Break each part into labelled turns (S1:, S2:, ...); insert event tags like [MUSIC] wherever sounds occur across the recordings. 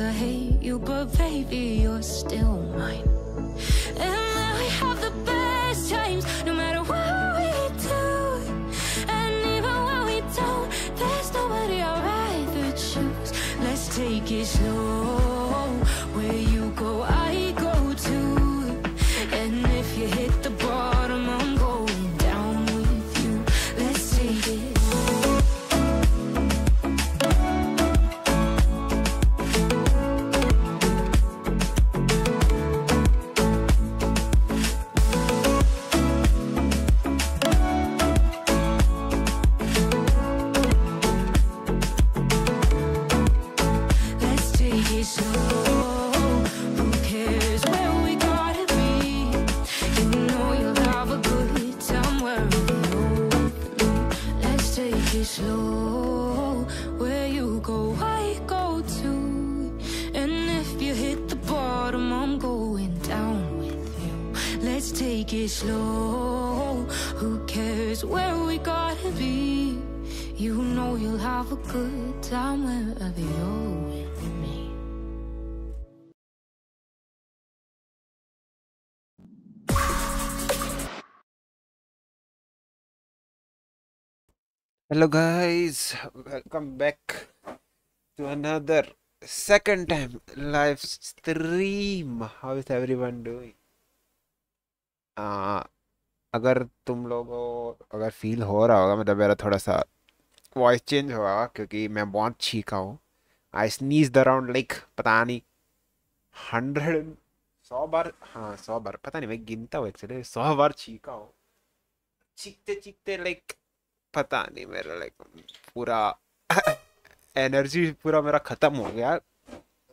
S1: I hate you, but baby, you're still mine.
S2: Guys, welcome back to another second time live stream. How is everyone doing? आ, अगर तुम लोगों अगर feel हो रहा होगा मतलब मेरा थोड़ा सा वॉइस चेंज होगा क्योंकि मैं बहुत छीका हूँ आई स्नीज अराउंड लाइक पता नहीं हंड्रेड सौ बार हाँ सौ बार पता नहीं मैं गिनता हूँ एक्चुअली सौ बार छीका हूँ चीखते चीखते लाइक पता नहीं मेरा लाइक पूरा [LAUGHS] एनर्जी पूरा मेरा खत्म हो गया।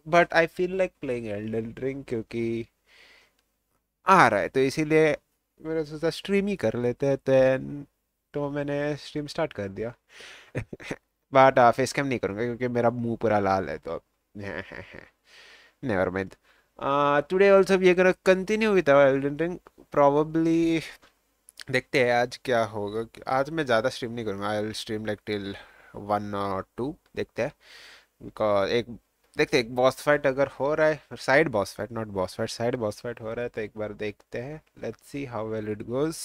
S2: But I feel like playing Elden Ring क्योंकि आ रहा है तो इसीलिए मैंने सोचा स्ट्रीम ही कर लेते हैं, then तो मैंने स्ट्रीम स्टार्ट कर दिया। बट फेस कैम नहीं करूँगा क्योंकि मेरा मुँह पूरा लाल है तो never mind today also we gonna continue with our Elden Ring probably देखते हैं आज क्या होगा आज मैं ज़्यादा स्ट्रीम नहीं करूँगा। I will stream like till one और टू देखते हैं। बिकॉज़ एक, देखते एक बॉस फाइट अगर हो रहा है side boss fight not boss fight side boss fight हो रहा है तो एक बार देखते हैं। Let's see how well it goes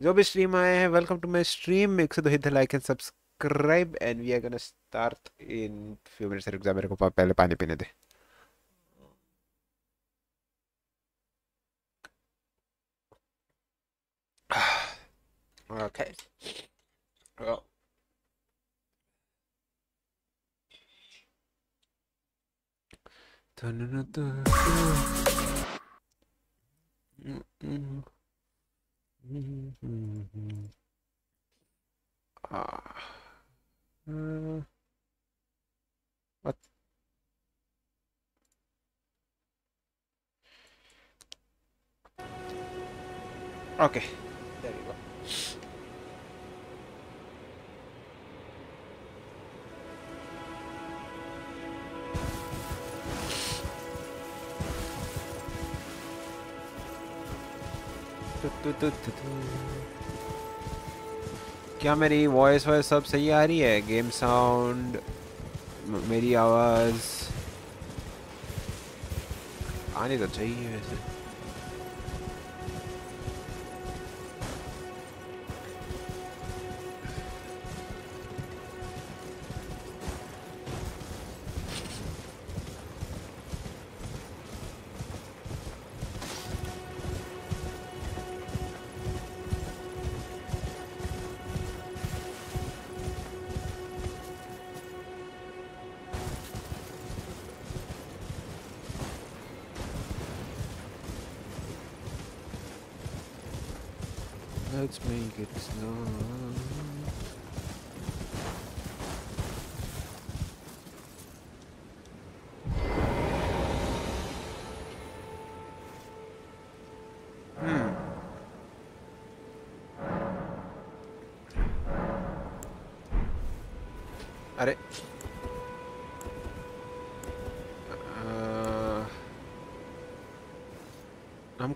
S2: जो भी स्ट्रीम आए हैं welcome to my stream make sure hit the like and subscribe and we are gonna start in few minutes जा, मेरे को पहले पानी पीने दे। Okay. Well. Ah. Uh, what? Okay. क्या मेरी वॉइस वॉइस सब सही आ रही है गेम साउंड मेरी आवाज़ आने तो चाहिए वैसे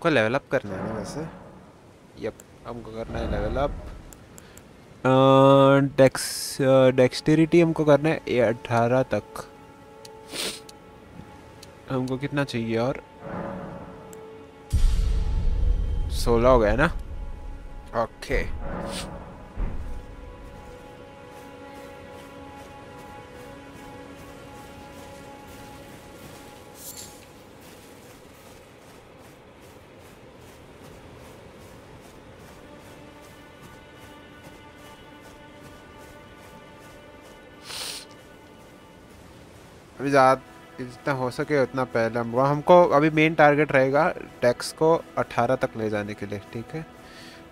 S2: हमको लेवल अप करना है ना वैसे? यप हमको करना है लेवल अप डेक्स डेक्सटेरिटी हमको करना है ए अठारह तक। हमको कितना चाहिए और? सोलह हो गया ना? ओके अभी ज़्यादा जितना हो सके उतना पहले हम हमको अभी मेन टारगेट रहेगा टैक्स को 18 तक ले जाने के लिए, ठीक है?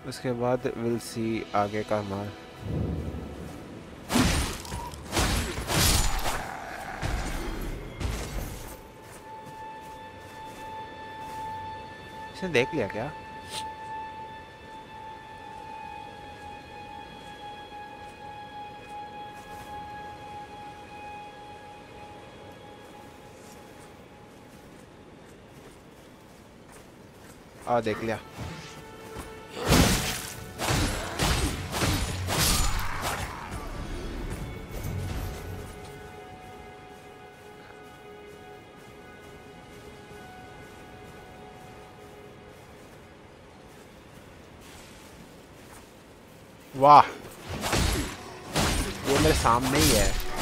S2: उसके बाद विल सी आगे का हमारा। देख लिया क्या? आ देख लिया। वाह। वो मेरे सामने ही है।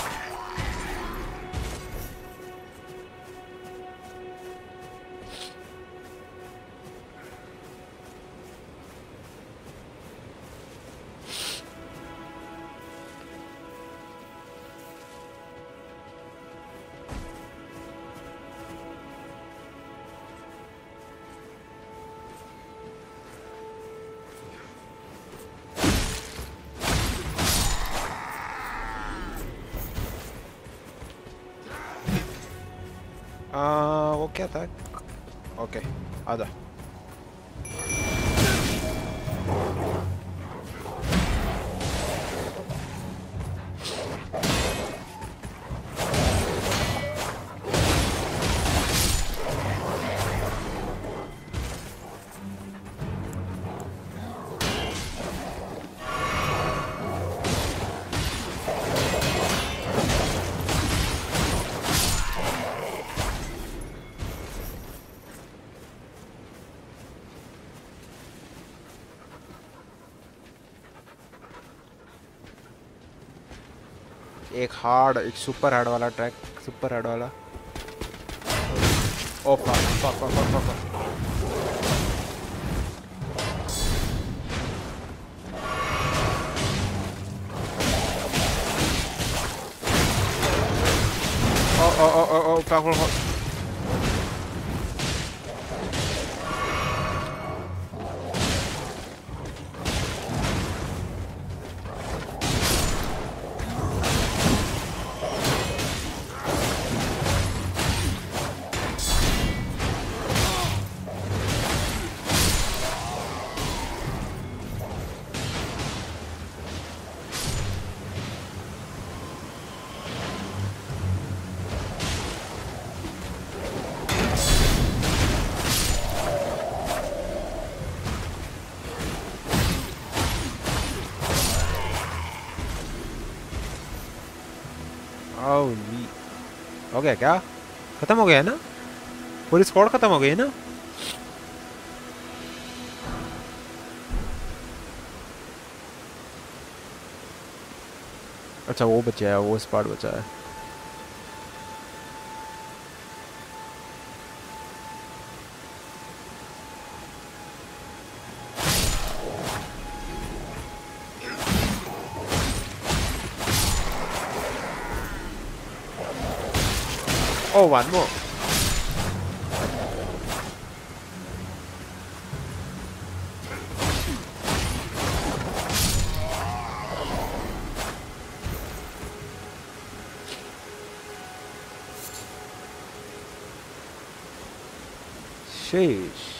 S2: हार्ड एक सुपर हार्ड वाला ट्रैक सुपर हार्ड वाला। ओ ओ ओ ओ ओ गया क्या? खत्म हो गया है ना? पूरी स्क्वाड खत्म हो गई है ना? अच्छा वो बचा है वो स्पॉट बचा है। Oh, one more. Sheesh.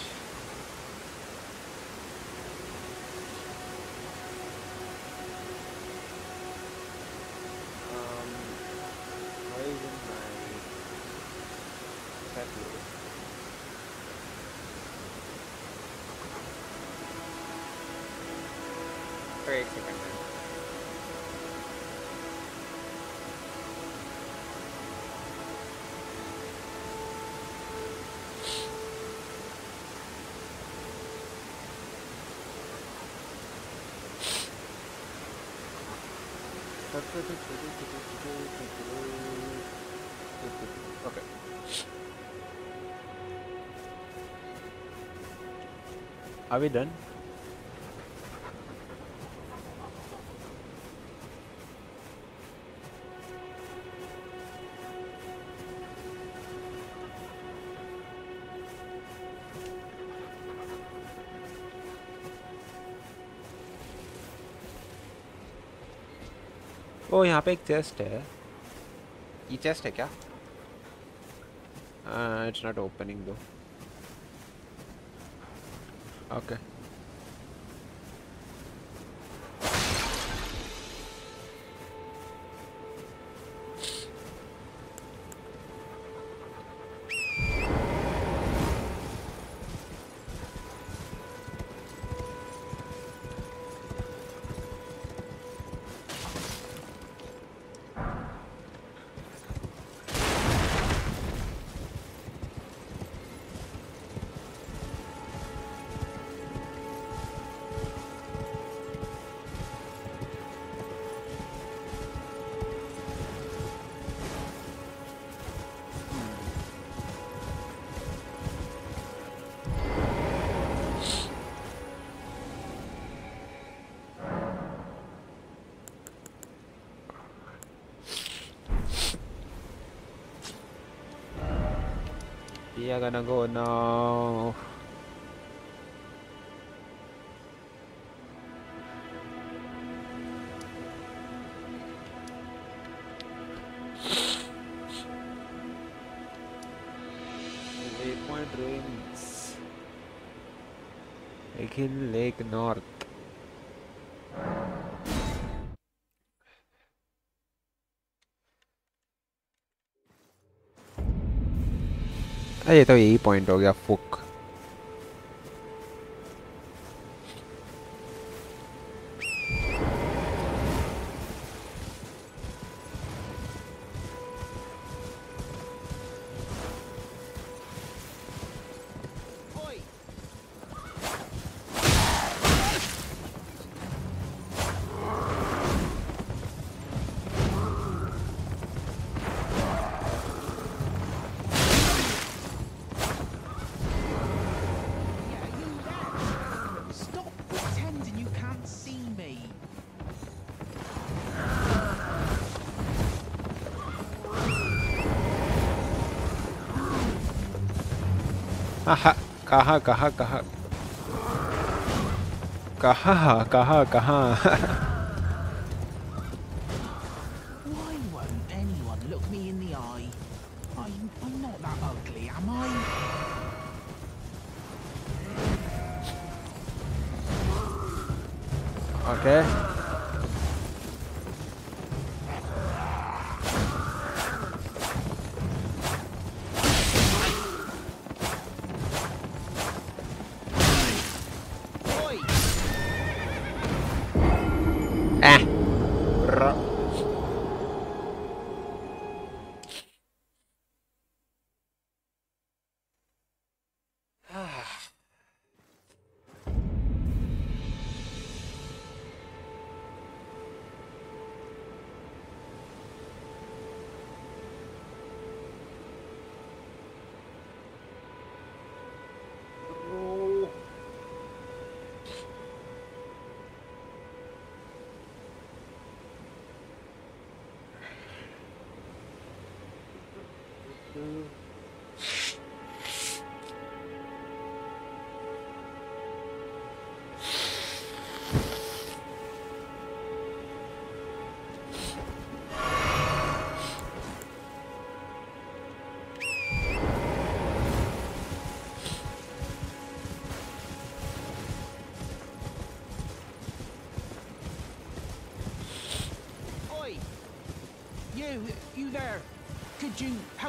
S2: Are we done? ओ यहाँ पे एक चेस्ट है। ये चेस्ट है क्या? It's not opening though okay Are gonna go now. Waypoint Ruins. Hill Lake North. अरे तो यही पॉइंट हो गया फुक कहाँ कहा कहा। कहा कहा कहाँ।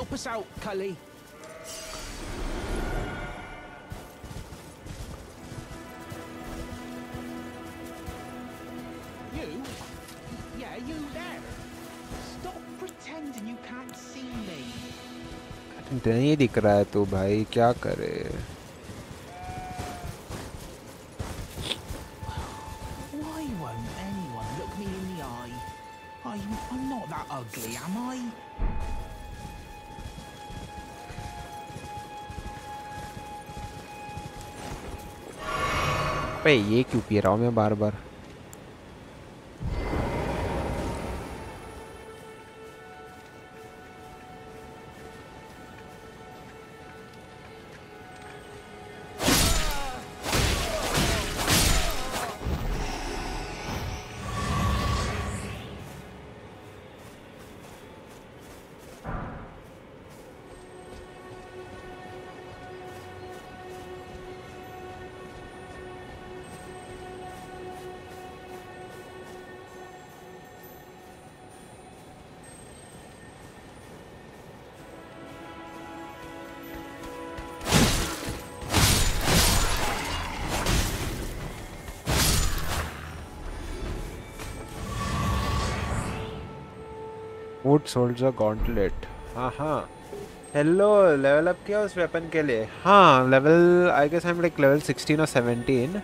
S3: help us out, Cully? You? Yeah, you there. Stop pretending you can't see me.
S2: नहीं दिख रहा है तू भाई क्या करे पे ये क्यों पी रहा हूँ मैं बार बार? सोल्जर गॉन्टलेट हाँ हाँ। हेलो लेवल अप किया उस वेपन के लिए? हाँ level I guess I am like level 16 और 17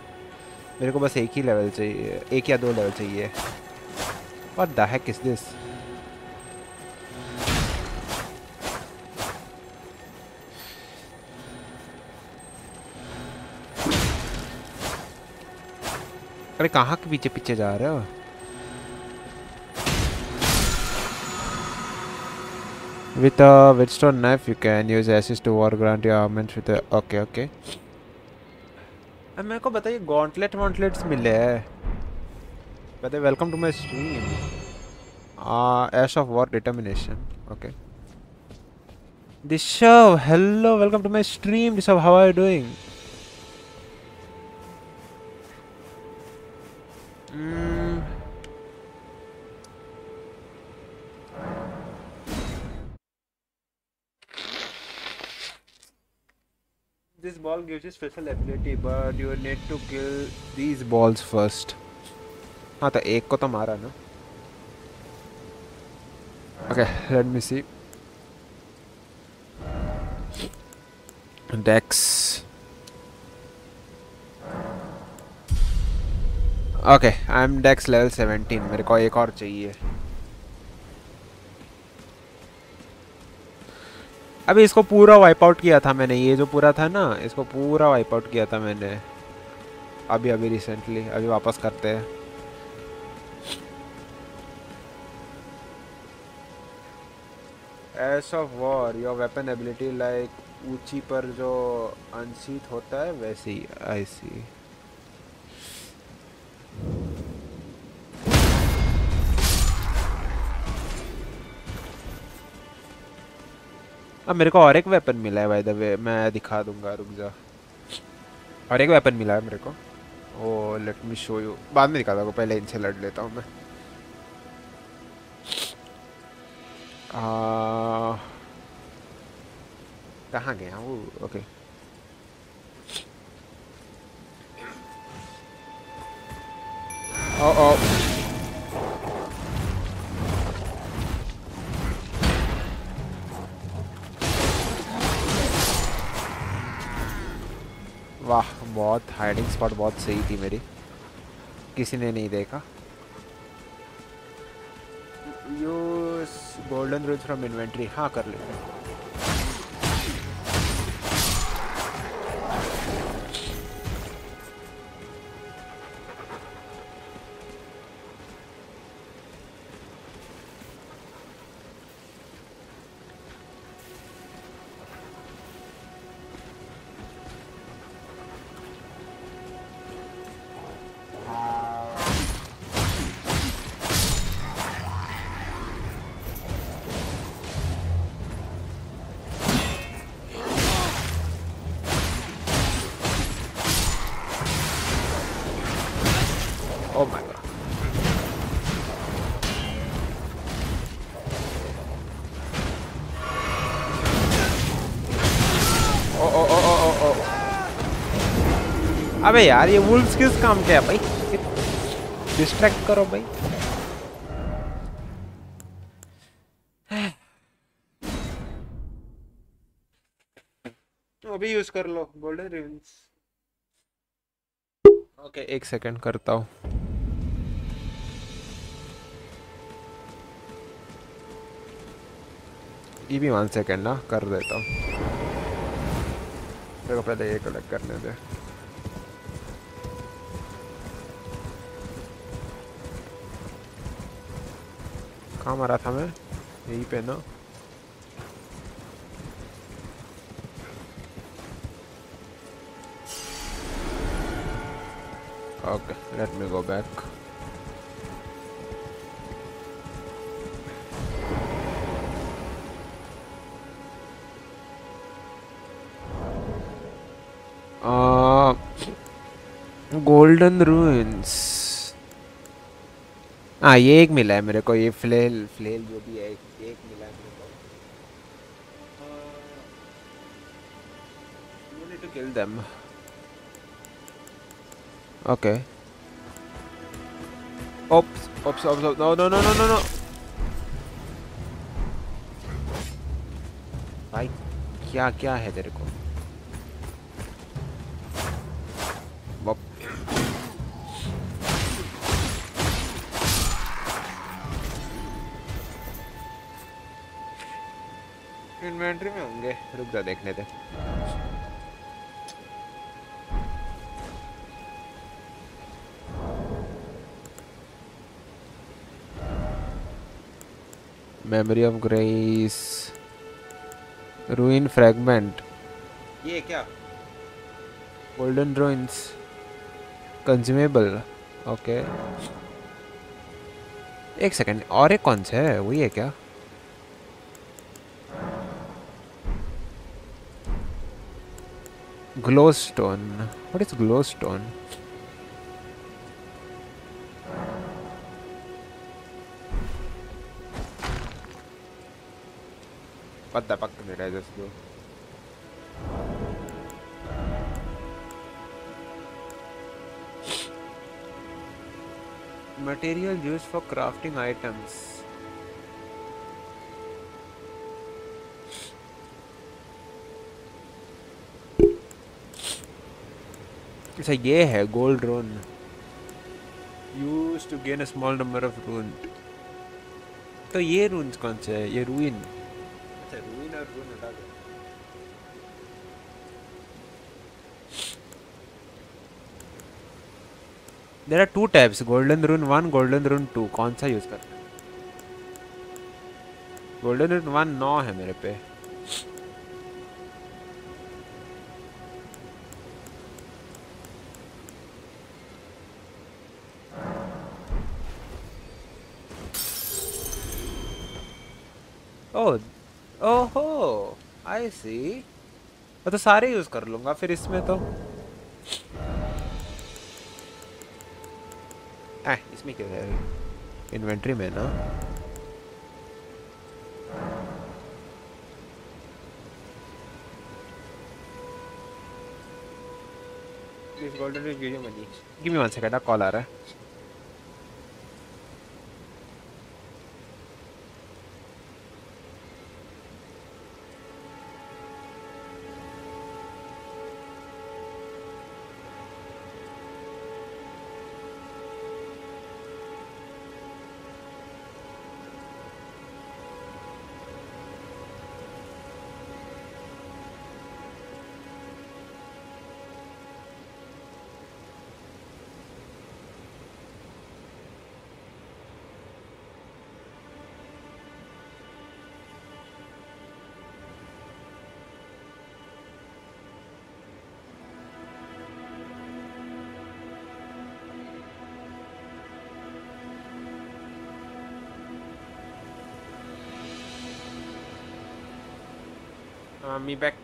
S2: मेरे को बस एक ही लेवल चाहिए, एक या दो लेवल चाहिए। और द हेक इज़ दिस अरे कहाँ के पीछे पीछे जा रहे हो? With a whetstone knife, you can use assist to war grant your armaments with a... Okay, okay. अब मेरे को बताइए गॉन्टलेट वॉन्टलेट्स मिले हैं। बताइए welcome to my stream ash of war determination okay Dishav hello welcome to my stream Dishav how are you doing ball gives you special ability, but you need to kill these balls first. हाँ तो एक को तो मारा ना Okay, let me see. Dex. Okay, I'm Dex level 17. मेरे को एक और चाहिए अभी इसको पूरा वाइप आउट किया था मैंने, ये जो पूरा था ना, इसको पूरा वाइप आउट किया था मैंने। अभी अभी रिसेंटली अभी वापस करते हैं। Ash of war your weapon ability like ऊँची पर जो अनसीत होता है, वैसे ही आई सी अब मेरे को और एक वेपन मिला है बाय द वे मैं दिखा दूँगा, रुक जा। और एक वेपन मिला है मेरे को। Oh let me show you बाद में दिखाता हूँ पहले इनसे लड़ लेता हूँ मैं। कहाँ गया वो? Okay oh oh. बहुत हाइडिंग स्पॉट बहुत सही थी मेरी। किसी ने नहीं देखा। Use golden rune from inventory हाँ कर लेते हैं। अबे यार ये वुल्फ्स किस काम के है भाई? डिस्ट्रैक्ट करो भाई। अभी यूज़ कर लो गोल्डन रिवंस ओके एक सेकंड करता हूँ। ये भी वन सेकंड ना कर देता हूँ। देखो पहले ये कलेक्ट करने दे। कहाँ मारा था मैं यहीं पे ना Okay, let me go back. Golden ruins हाँ ये एक मिला है मेरे को ये फ्लेल फ्लेल जो भी है एक, मिला है मेरे को kill them. Oops, oops, oops, oops. No, no, no, no, no, no. भाई क्या क्या है तेरे को होंगे रुक जा देखने दे memory of grace rune fragment ये क्या? गोल्डन रूइंस कंज्यूमेबल ओके एक सेकंड और एक कौन सा है? वही है क्या? glowstone. What is glowstone? What the fuck did I just do? Material used for crafting items. अच्छा ये है gold rune use to gain a small number of rune तो ये रून्स कौन से है? ये रूइन अच्छा रूइन और रून हटा दो। There are two types golden rune one golden rune two कौन सा यूज़ करना है? गोल्डन रून वन नौ है मेरे पे। सी मैं तो सारे यूज़ कर लूँगा फिर इसमें तो। आ, इसमें क्या है? इन्वेंट्री में ना. Give me one second, call आ रहा है। Me back.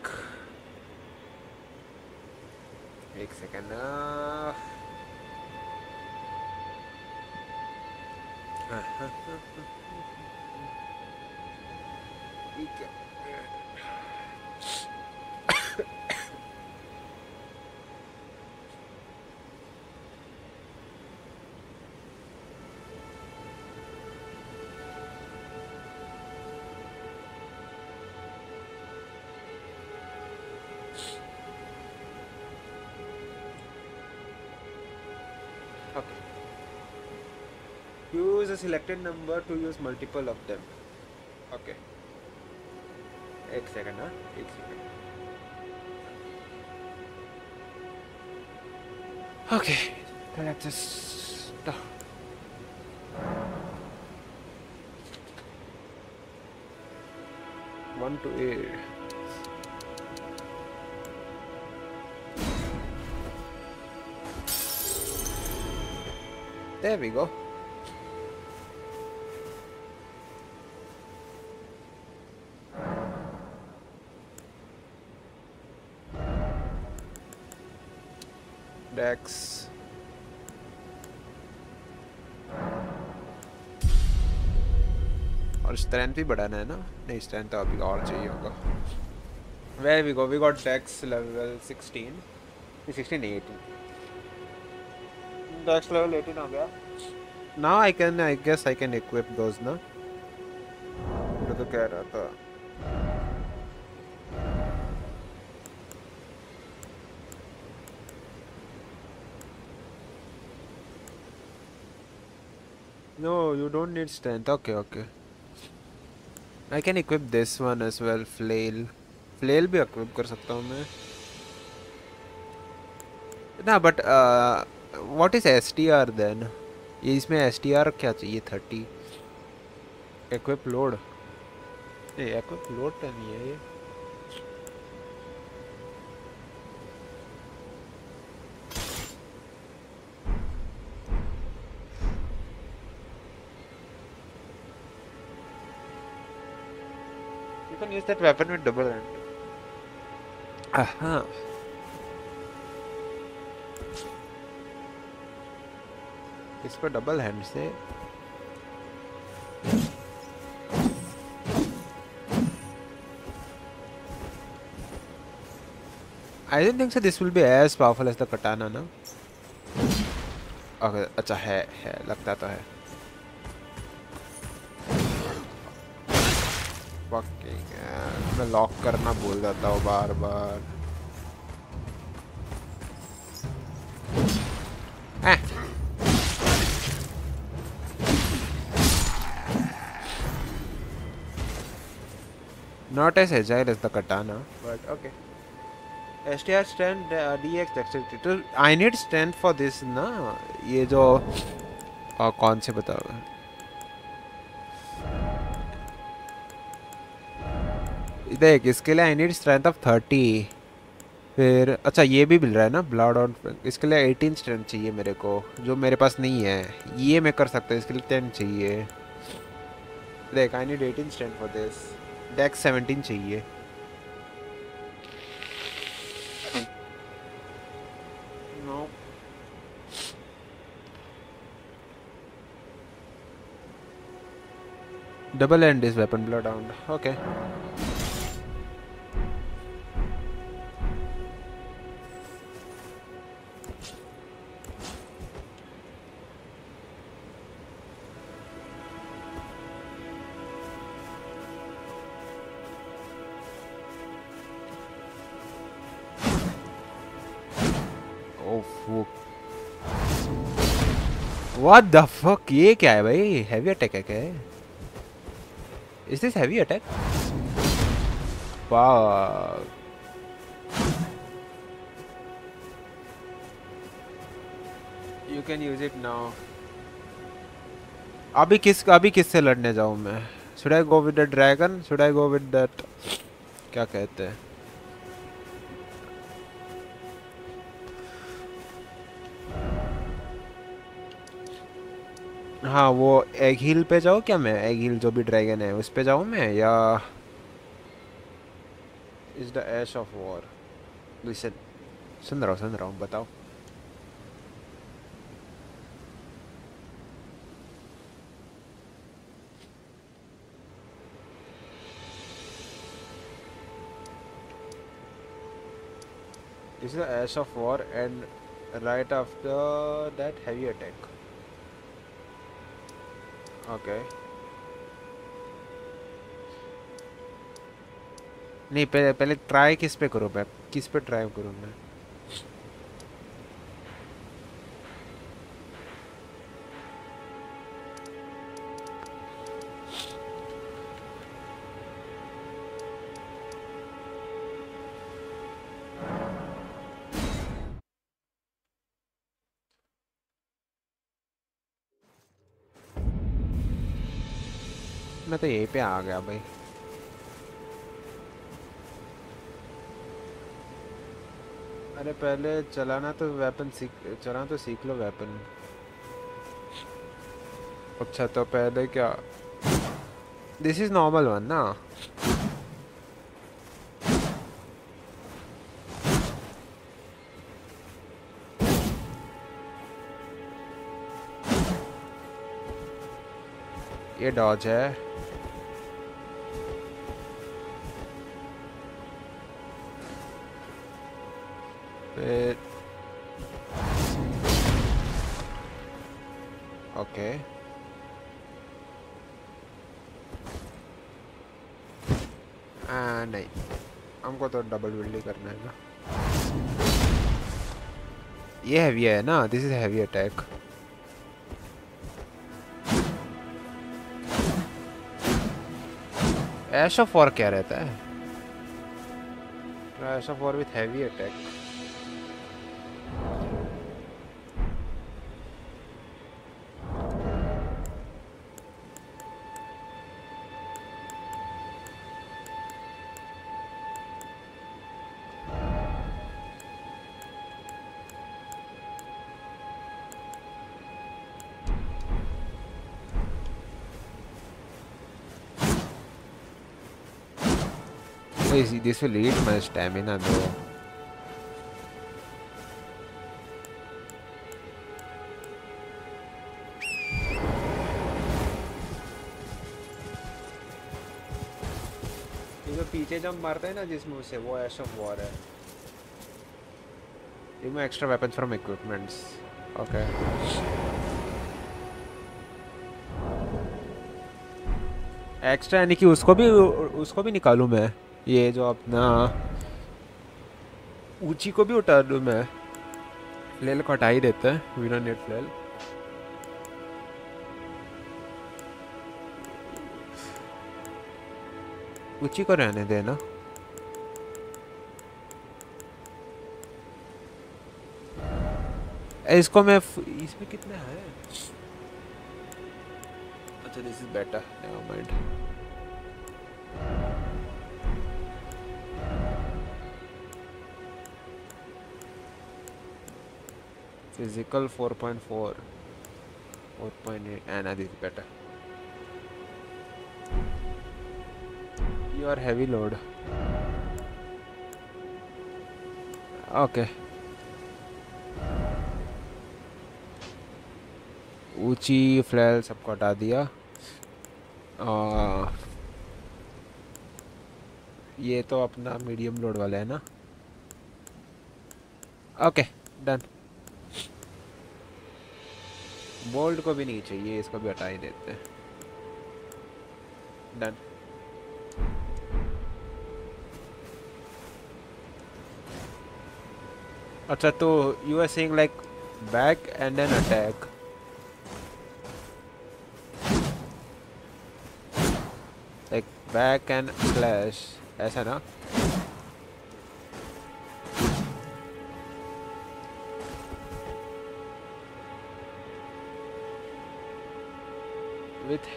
S2: Use a selected number to use multiple of them. Okay. Eight second, huh? Eight second. Okay, collect this stuff. One to eight. There we go. Dex. और strength भी बढ़ाना है ना नहीं strength तो अभी और चाहिए होगा Where we go? We got Dex level 16. 16 नहीं 18. Dex level 18 हो गया. Now I can I guess I can equip those ना. तो कह रहा था. No, you don't need strength. Okay, okay. I can equip this one as well. Flail. Flail भी equip कर सकता हूँ मैं. ना but uh, what is STR then? ये इसमें STR क्या चाहिए 30? Equip load. नहीं equip load तो नहीं है ये. Use that weapon with double hand. Aha. इसको डबल हैंड से I don't think so this will be as powerful as the katana ना okay, अच्छा है है लगता तो है मैं लॉक करना भूल जाता हूँ बार बार Eh. Not as agile as the katana, but okay. STR strength uh, DX dexterity. तो I need strength for this ना ये जो uh, कौन से बताओ देख, इसके लिए I need strength of thirty फिर अच्छा ये भी मिल रहा है ना ब्लड ऑन इसके लिए एटीन स्ट्रेंथ चाहिए मेरे को, जो मेरे पास नहीं है ये मैं कर सकता हूँ, इसके लिए टेन चाहिए देख I need eighteen strength for this dex seventeen चाहिए No. Double end is weapon bloodhound. Okay. What the fuck? ये क्या है भाई? Heavy attack है क्या? Is this heavy attack? Wow. You can use it now. अभी किस अभी किससे लड़ने जाऊँ मैं? Should I go with the dragon? Should I go with that? क्या कहते हैं? हाँ वो एग हिल पे जाओ क्या मैं? एग हिल जो भी ड्रैगन है, उस पे जाऊँ मैं? या is the ash of war listen सुन रहा हूँ, सुन रहा हूँ, बताओ। Is the ash of war and right of that heavy attack. Okay. नहीं पहले पहले ट्राई किस पे करूँ मैं किस पे ट्राई करूँ मैं मैं तो यहीं पे आ गया भाई। अरे पहले चलाना तो वेपन सीख, चलाना तो सीख लो वेपन अच्छा तो पहले क्या? दिस इज़ नॉर्मल वन ना? ये डॉज है। फिर ओके आ, नहीं हमको तो डबल बिल्ड करना है ना? ये हैवी है ना? This is heavy attack ash of war क्या रहता है? Ash of war with heavy attack तो this this will eat my stamina though. जब मरते हैं ना जिसमें उसे वो ऐसा है। ये एक्स्ट्रा वेपन्स फ्रॉम ओके यानी कि उसको भी उसको भी निकालू मैं। ये जो अपना ऊँची को भी उतार दूँ मैं। फ्लेल को हटा ही देते हैं नीड फ्लेल। ऊँची को रहने देना इसको मैं इसमें कितना है? अच्छा this is better never mind physical point at an आदि better you are heavy load okay ऊँची फ्लैल सबको हटा दिया। आ, ये तो अपना मीडियम लोड वाला है ना? ओके okay, डन बोल्ड को भी नहीं चाहिए, इसको भी हटा ही देते डन अच्छा तो you are saying like back and then attack like back and slash ऐसा ना?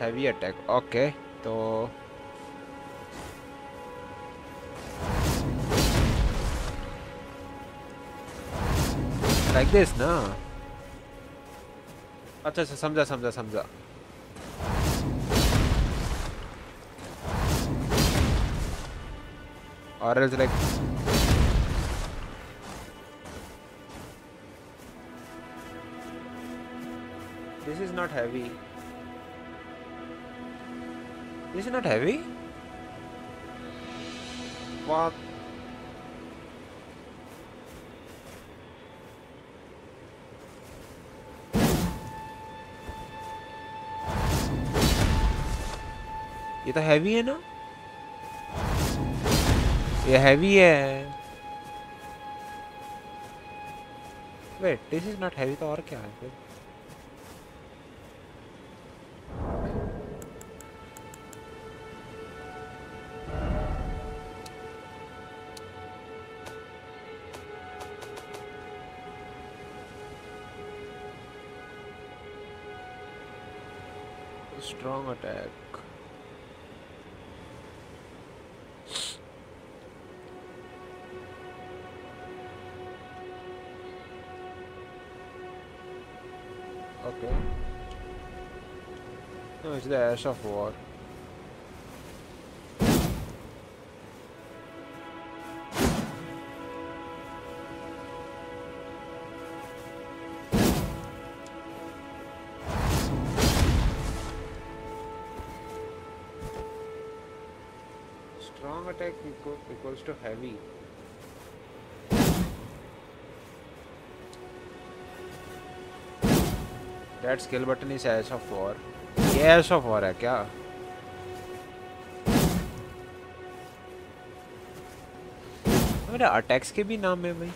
S2: Heavy attack okay तो like this ना अच्छा अच्छा समझा समझा समझा or else like this is not heavy This is not heavy? What? ये तो हैवी है ना ये हैवी है wait this is not heavy तो और क्या है फिर the Ash of War. Strong attack equal, equals to heavy. That skill button is Ash of War. ये Ash of War है क्या? मेरे अटैक्स के भी नाम है भाई।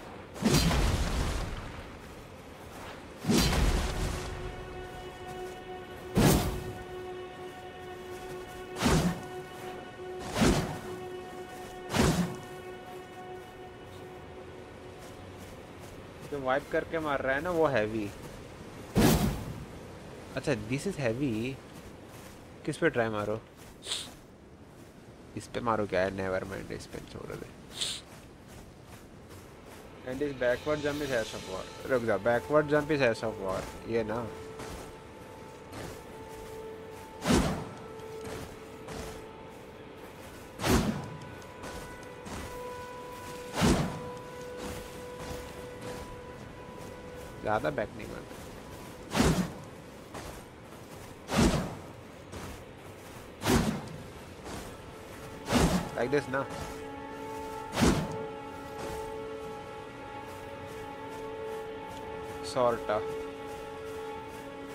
S2: जो वाइप करके मार रहा है ना, वो हैवी अच्छा दिस इज़ हैवी किस पे ट्राई मारो? इस पे मारो क्या? है नेवर माइंड इस पे छोड़ दे। एंड इस backward jump is ash of war रुक जा backward jump is ash of war ये ना। ज़्यादा बैक नहीं this now. Sorta.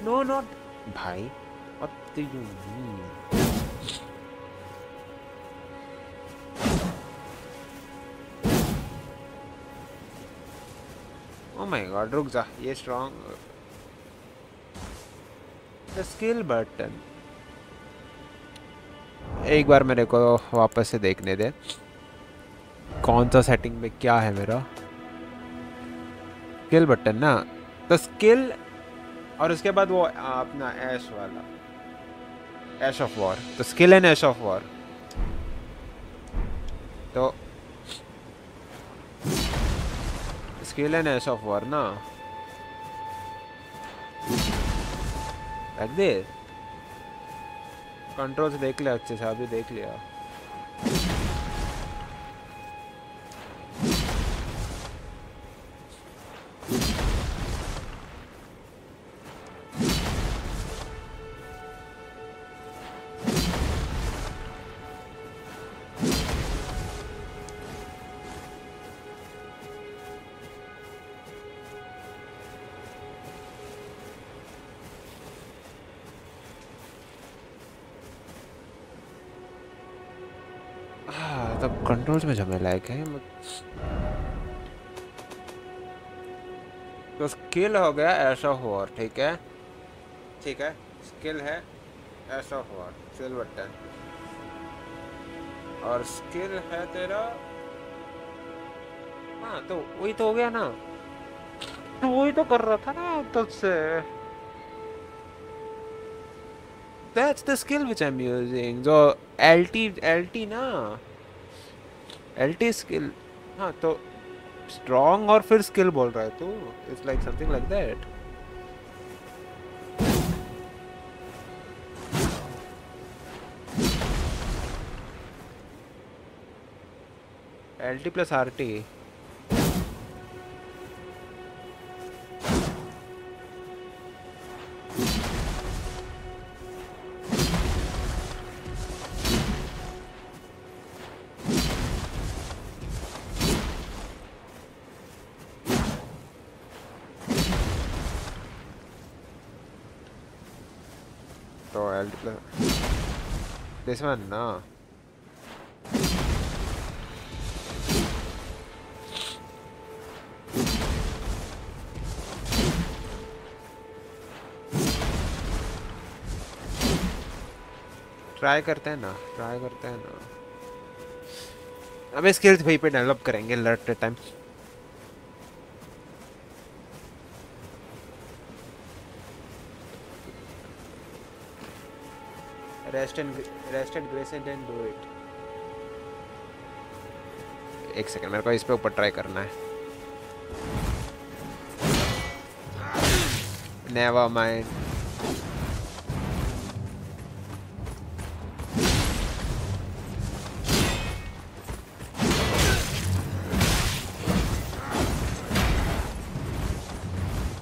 S2: No, not bhai. What do you mean? Oh my god, Rukza, yes, strong. The skill button. एक बार मेरे को वापस से देखने दे। कौन सा सेटिंग में क्या है मेरा? स्किल बटन ना? तो स्किल और उसके बाद वो अपना ऐश वाला। ऐश ऑफ़ वॉर तो skill and ash of war तो skill and ash of war ना? रख दे से देख लिया अच्छे से अभी देख लिया। तब कंट्रोल्स में झमेला है तो स्किल हो गया, ऐसा वॉर ठीक है? ठीक है? स्किल है, ऐसा वॉर स्किल बटन और स्किल है तेरा हाँ तो वही तो हो गया ना। तो वही तो कर रहा था ना तुझसे That's the skill which I'm using. So LT LT ना। एलटी स्किल हाँ तो स्ट्रॉन्ग और फिर स्किल बोल रहा है तू। It's like something like that L T plus R T This no. Try करते हैं ना ट्राई करते हैं ना अब स्किल्स वहीं पे डेवलप करेंगे लड़ते time and rest and grace and then do it एक सेकंड मेरे को इस पे ऊपर ट्राई करना है। नेवर माइंड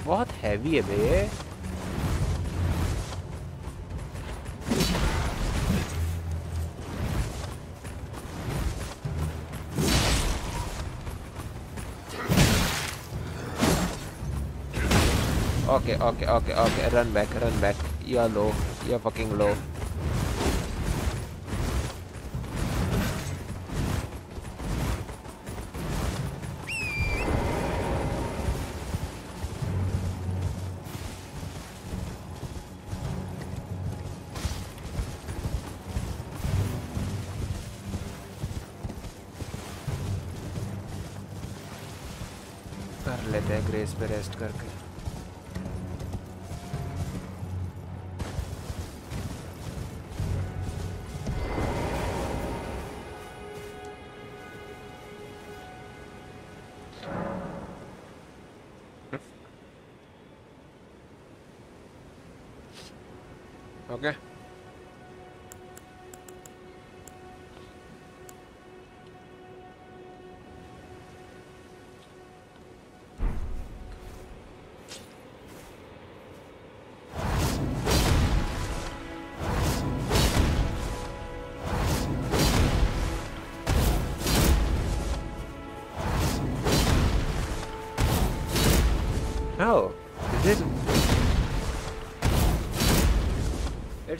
S2: बहुत हैवी है बे। Okay okay okay okay run back run back या लो या फकिंग लो कर लेते हैं ग्रेस पे रेस्ट करके।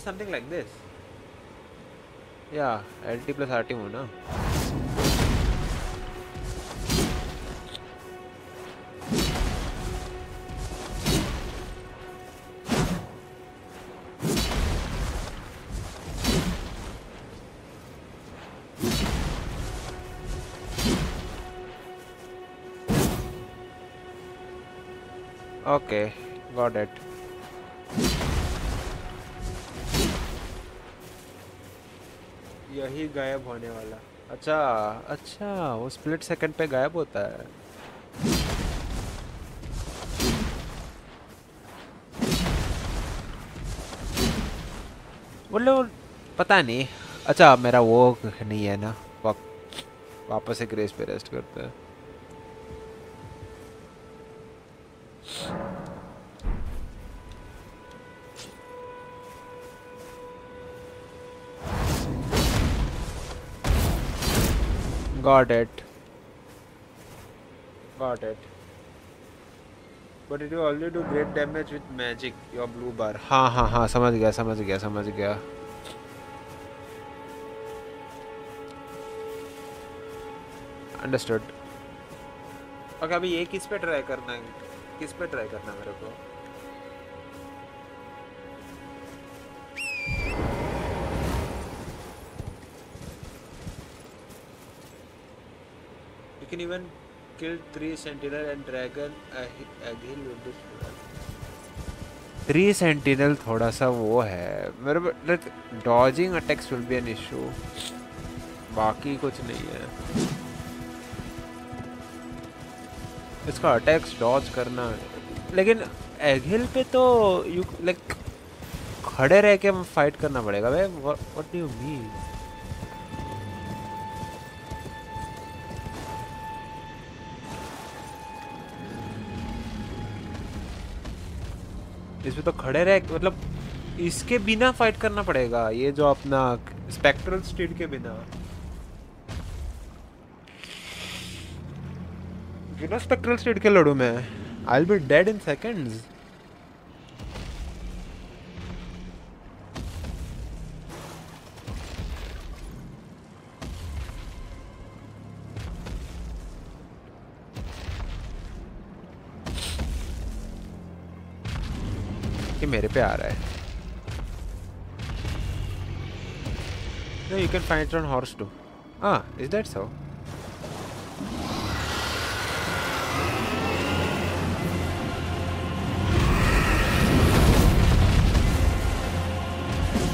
S2: Something like this. Yeah, LT plus RT move, no? Okay, got it. यही गायब होने वाला। अच्छा अच्छा वो स्प्लिट सेकंड पे गायब होता है। मतलब पता नहीं। अच्छा मेरा वो नहीं है ना। वाप, वापस एक रेस पे रेस्ट करते हैं। Got it. Got it. But it will only do great damage with magic, your blue bar. हाँ हाँ हाँ समझ गया समझ गया समझ गया अंडरस्टूड ओके अभी ये किस पे ट्राई करना है किस पे ट्राई करना है मेरे को You can even kill three sentinel and dragon a hi- a hill with this three sentinel थोड़ा सा वो है। मेरे like dodging attacks will be an issue बाकी कुछ नहीं है। इसका अटैक्स डॉज करना। लेकिन एगहिल पे तो यू लाइक खड़े रह के फाइट करना पड़ेगा। भाई व्हाट डू यू मीन इसमें तो खड़े रह मतलब इसके बिना फाइट करना पड़ेगा, ये जो अपना स्पेक्ट्रल स्टीड के बिना। बिना स्पेक्ट्रल स्टीड के लड़ू मैं। I will be dead in seconds कि मेरे पे आ रहा है No, you can find it on horse too. Ah, is that so?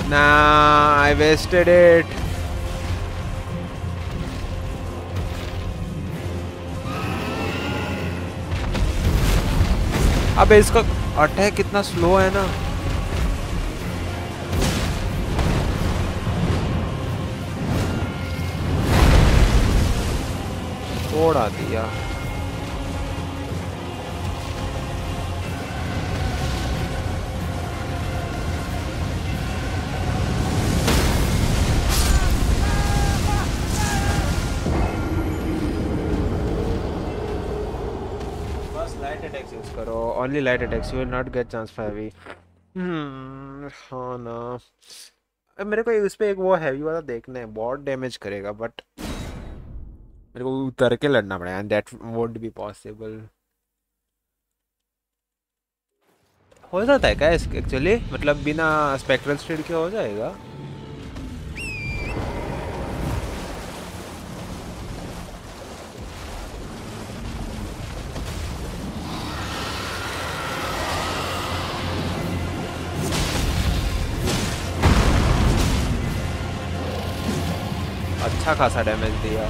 S2: Nah, I wasted it. अबे इसका अटैक कितना स्लो है ना। तोड़ा दिया। Only light attacks you will not get chance for hmm हाँ ना मेरे को उस पे एक वो हैवी वाला देखना है। बहुत डैमेज करेगा बट मेरे को उतर के लड़ना पड़ेगा and that would be possible हो जाता है क्या एक्चुअली मतलब बिना स्पेक्ट्रल स्टेड के हो जाएगा। अच्छा खासा डैमेज दिया।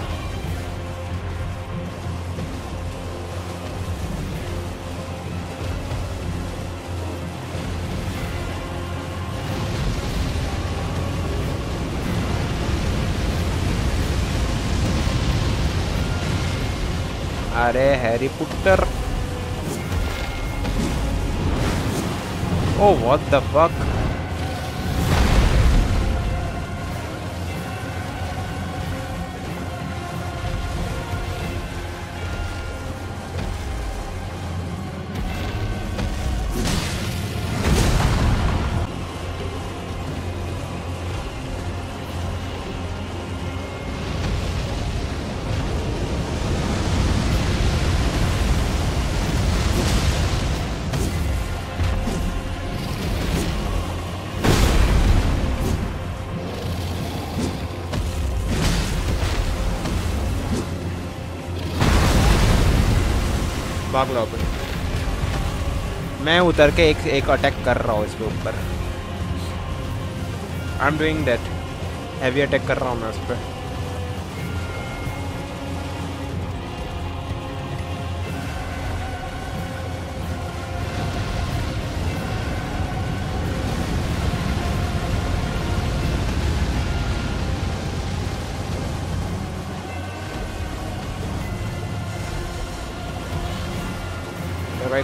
S2: अरे Harry Potter oh what the fuck उतर के एक एक अटैक कर रहा हूँ इसके ऊपर। I am doing that heavy attack कर रहा हूँ मैं उस पर भाई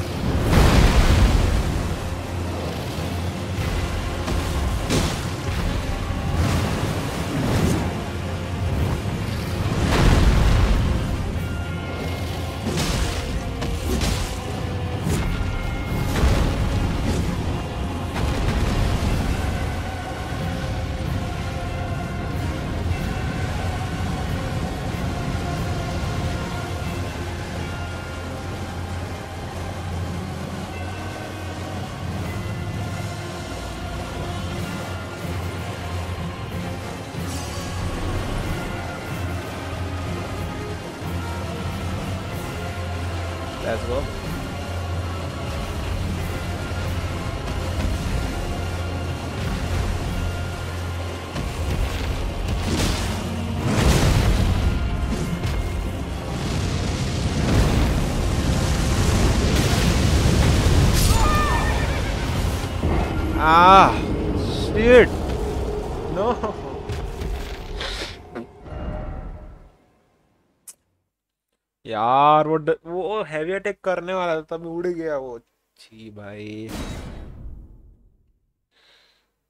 S2: अटैक करने वाला था तभी उड़ गया वो। छी भाई।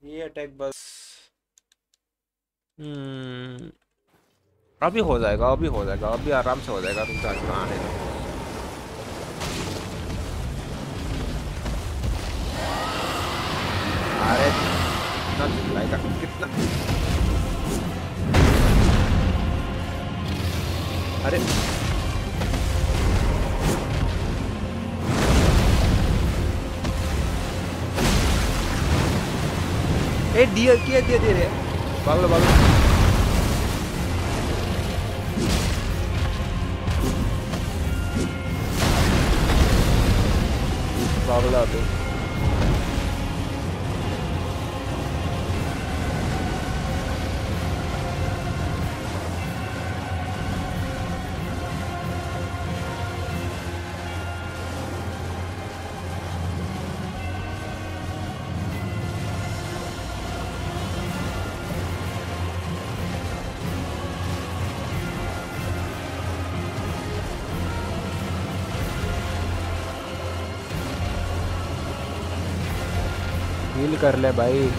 S2: ये अटैक बस। हम्म। अभी हो जाएगा, अभी हो जाएगा, अभी आराम से हो जाएगा, तुम कहाँ आने दो अरे, कितना चिल्लाएगा कितना अरे দিয়ে কে দিয়ে দিয়ে রে ভালো ভালো বাবলা তো कर ले भाई।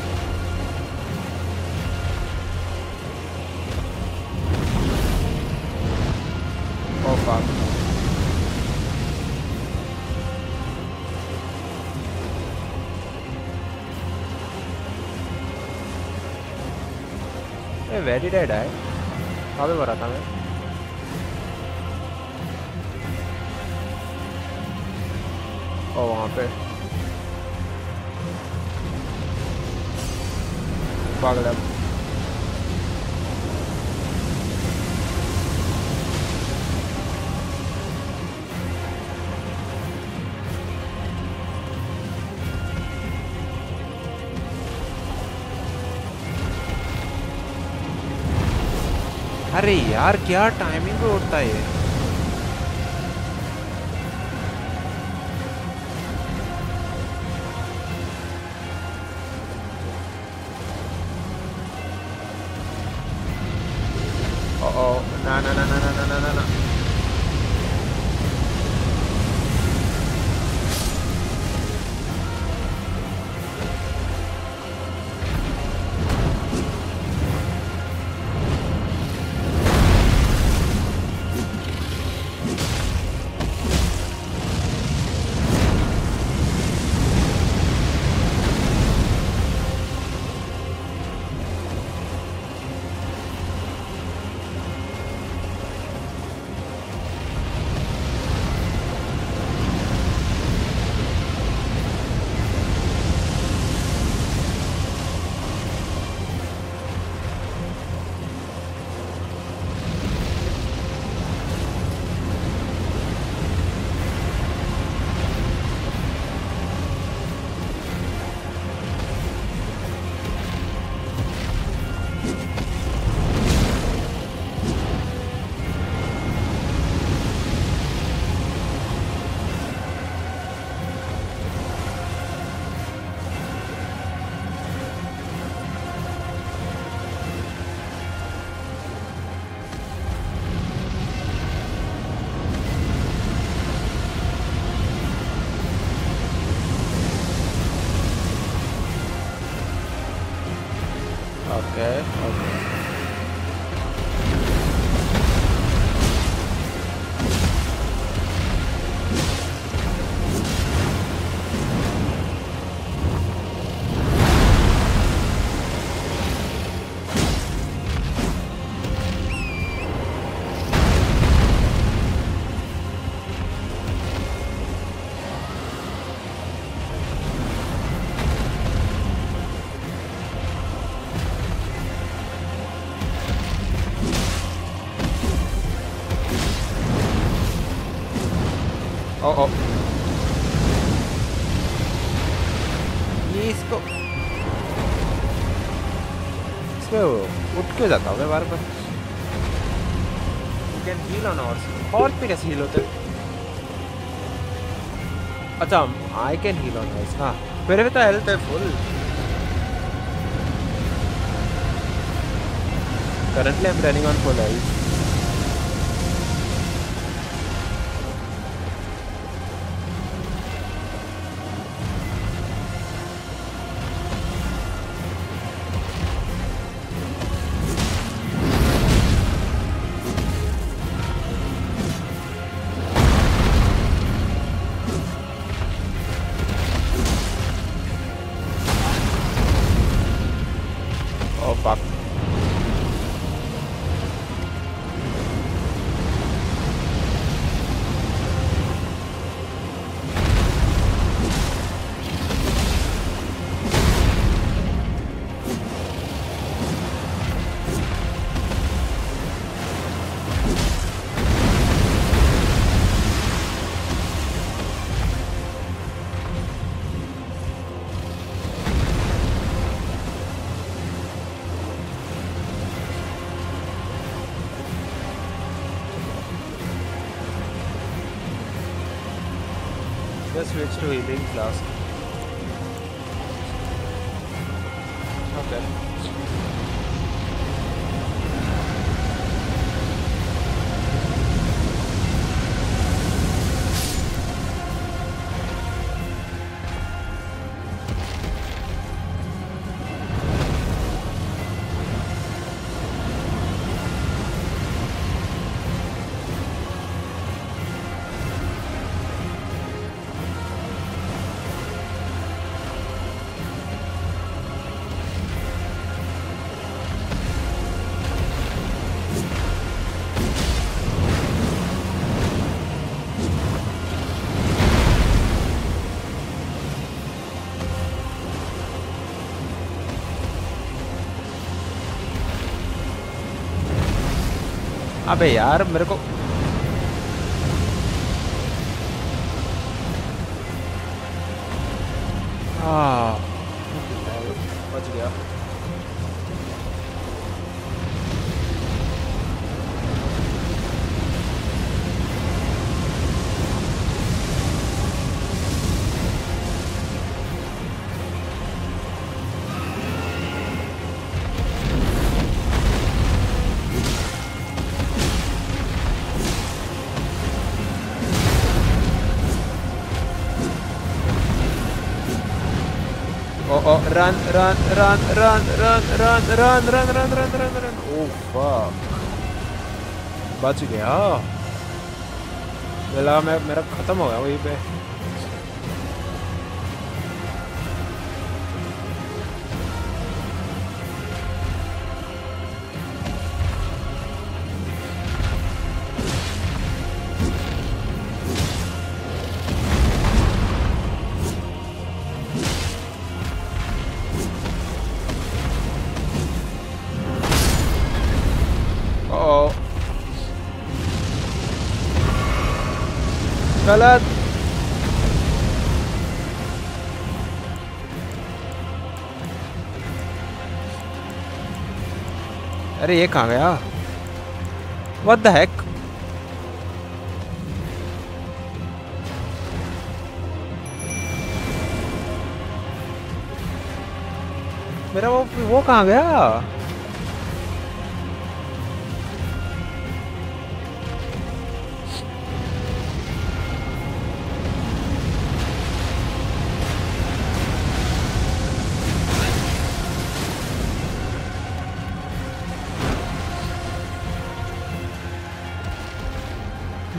S2: वेरी डेड है। कहाँ पे मरा था मैं? ओ वहाँ पे। पागल है अरे यार क्या टाइमिंग उठता है Oh, oh. ये इसको इसमें उठ के जाता हूँ मैं बार बार can heal on horse horse पे कैसे हील होते अच्छा I can heal on horse हाँ मेरे भी तो हेल्थ है full currently I am running on full health अबे यार मेरे को run, run, run, run, run, run, run, run, run, run, run, run. Oh fuck. बच गया लगा मैं मेरा खत्म हो गया वहीं पे गलत। अरे ये कहाँ गया? Heck? मेरा वो वो कहाँ गया?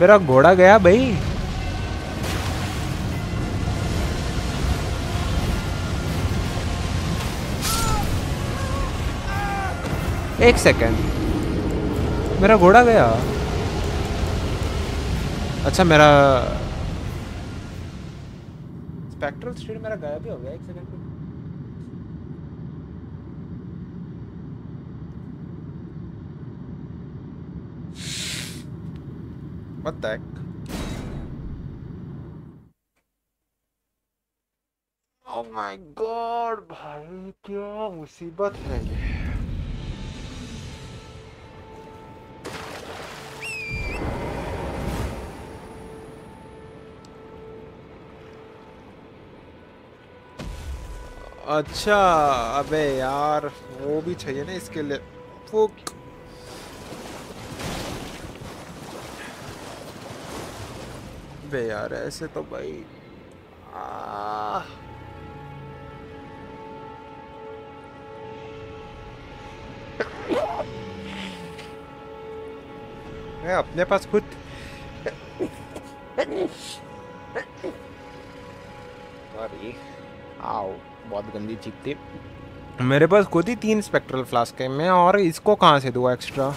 S2: मेरा घोड़ा गया भाई। एक सेकेंड मेरा घोड़ा गया। अच्छा मेरा स्पेक्ट्रल स्ट्रीट मेरा गायब भी हो गया। एक second What the heck? Oh my god, भाई, क्या मुसीबत है ये अच्छा अबे यार, वो भी चाहिए ना इसके लिए फुक बे यार ऐसे तो भाई। आ मैं अपने पास खुद सॉरी आओ बहुत गंदी चीख थी। मेरे पास खुद ही तीन स्पेक्ट्रल फ्लास्क है मैं और इसको कहाँ से दूँ एक्स्ट्रा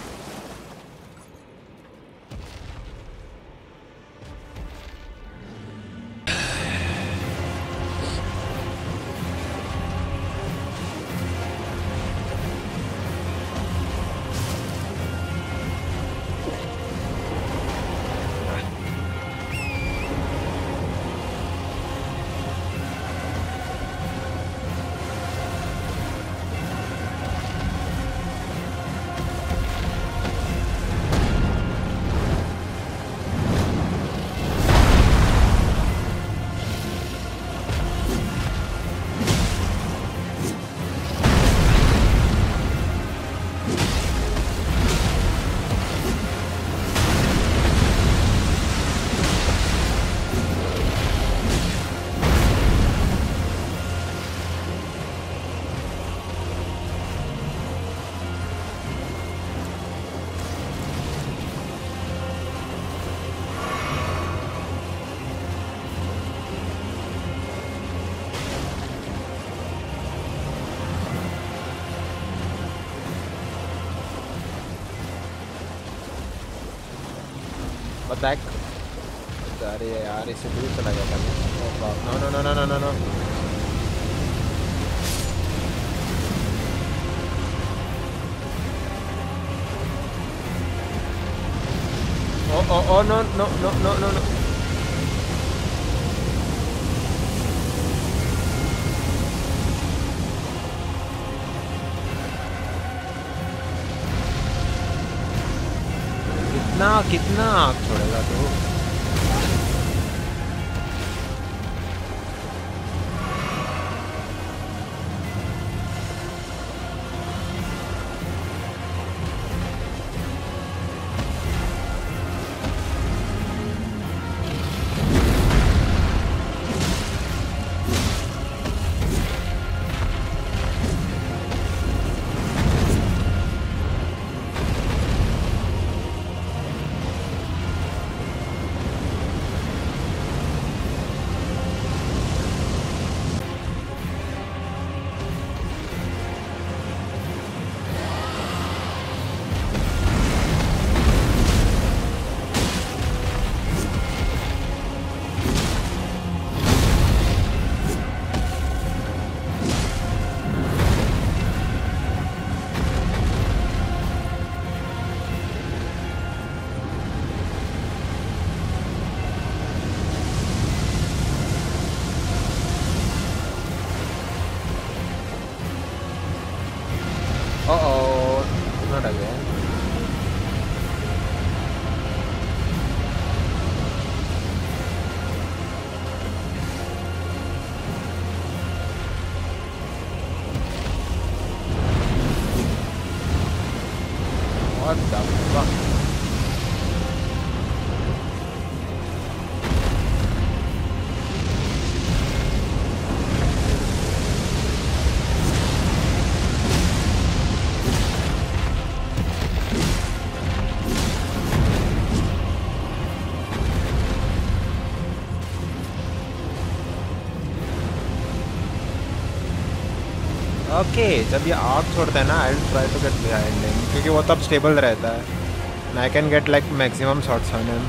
S2: ओके जब ये आग छोड़ता है ना I try to get behind क्योंकि वो तब स्टेबल रहता है। I can get like maximum shots on him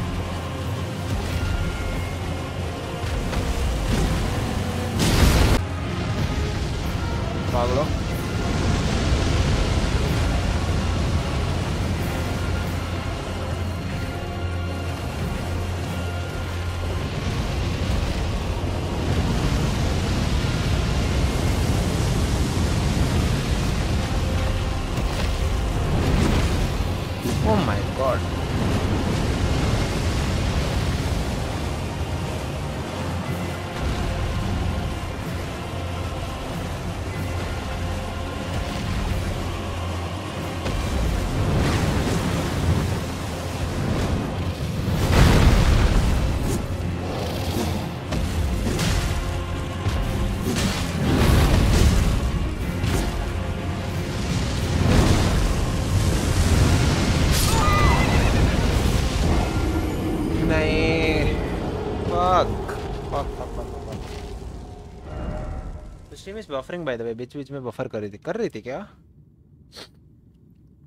S2: is buffering by the way बीच बीच में बफर कर रही थी कर रही थी क्या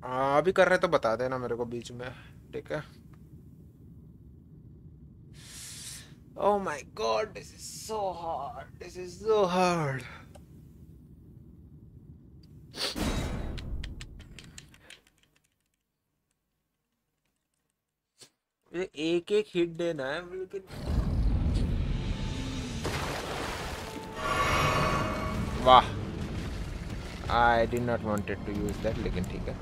S2: हाँ अभी कर रहे तो बता देना मेरे को बीच में ठीक है Oh my god, this is so hard. This is so hard. एक एक हिट देना है लेकिन वाह I did not wanted to use that लेकिन ठीक है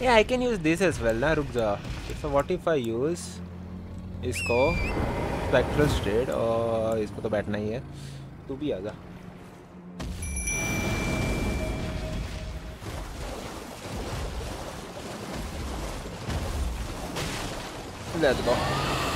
S2: Yeah, I can use this as well ना रुक जा so what if I use इसको spectral state और इसको तो बैठना ही है तू भी आ जा Let's go.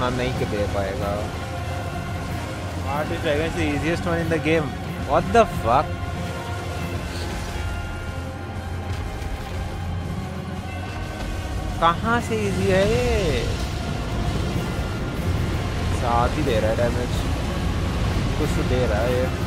S2: उतना नहीं के दे पाएगा। Easiest one in the game what the fuck कहाँ से इजी है ये? साथ ही दे रहा है डैमेज कुछ तो दे रहा है ये।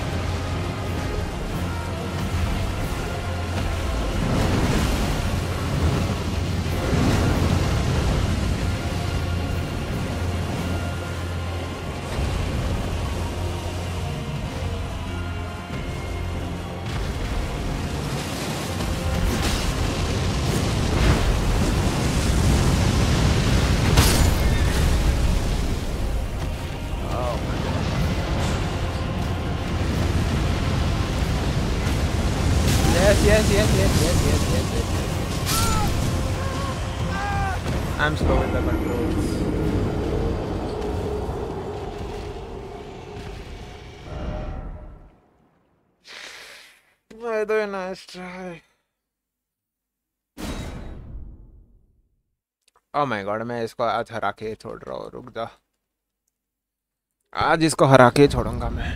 S2: Try. Oh my god, मैं इसको आज हरा के छोड़ रहा हूँ रुक जा आज इसको हरा के छोड़ूँगा मैं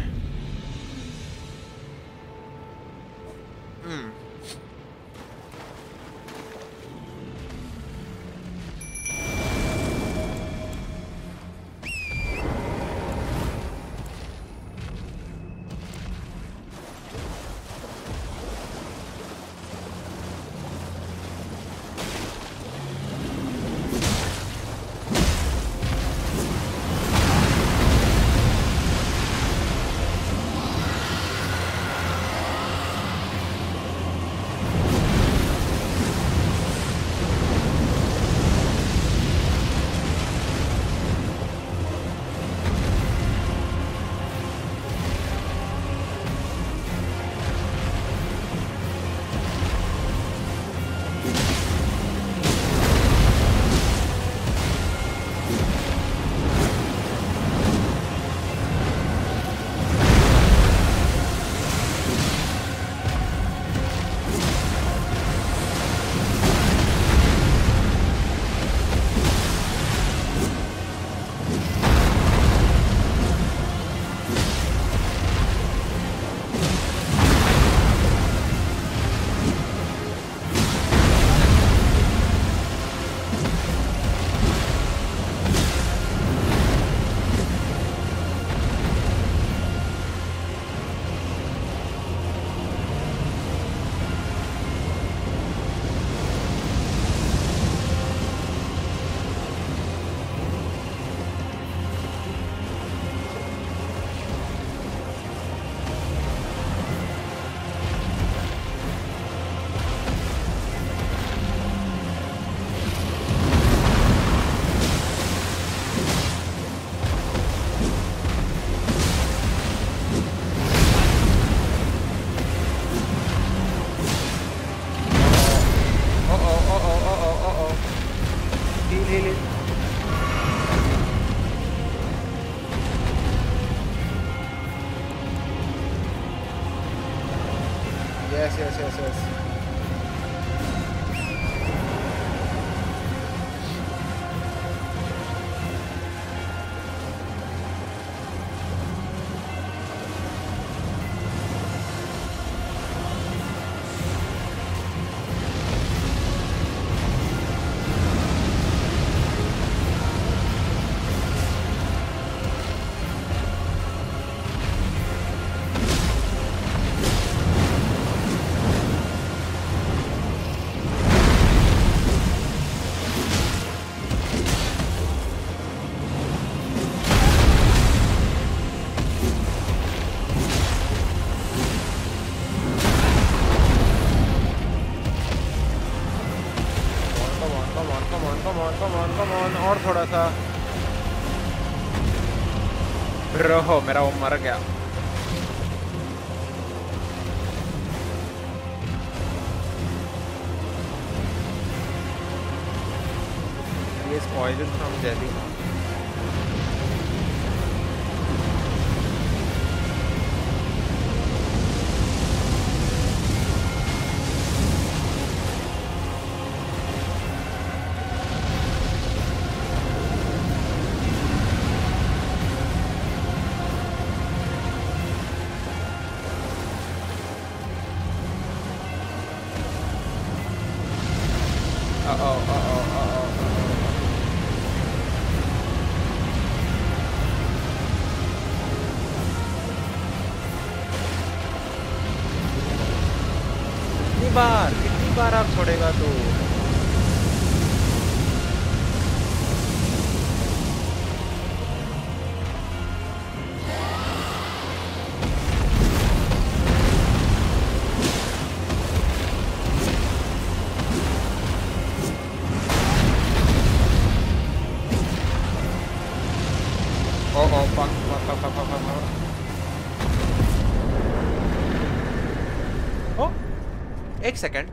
S2: एक सेकंड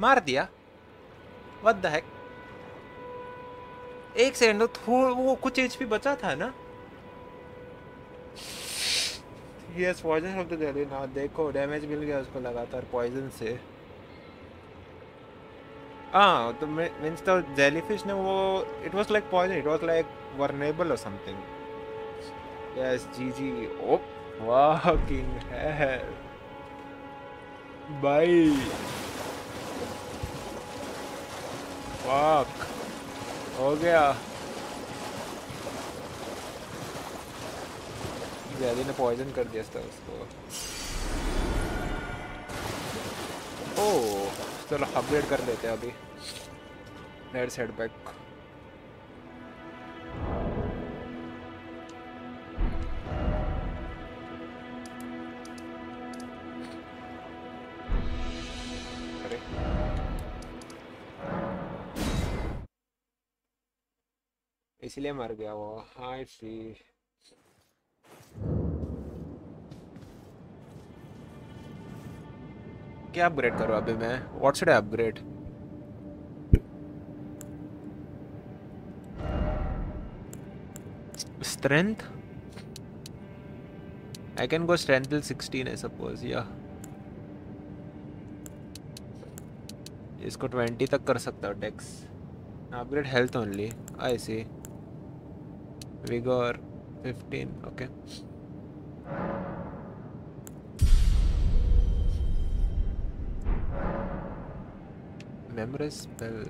S2: मार दिया. व्हाट द हेक एक सेकंड थोड़ा वो कुछ एचपी बचा था ना? Yes poison of the jelly ना, देखो डैमेज मिल गया उसको लगातार पॉइजन से. हाँ तो मीन्स तो जेलीफिश ने वो it was like poison it was like vulnerable और समथिंग यस जी जी ओ fucking hell. भाई। Fuck. हो गया। जैदी ने पॉइजन कर दिया था उसको ओह चलो अपग्रेड कर लेते हैं अभी। लेट्स हेड बैक इसलिए मर गया वो हाय सी क्या अपग्रेड करूँ अभी मैं what should I upgrade strength? I can go strength till 16 I suppose, yeah. इसको 20 तक कर सकता हूँ dex upgrade health only I see vigor 15 okay memorize spell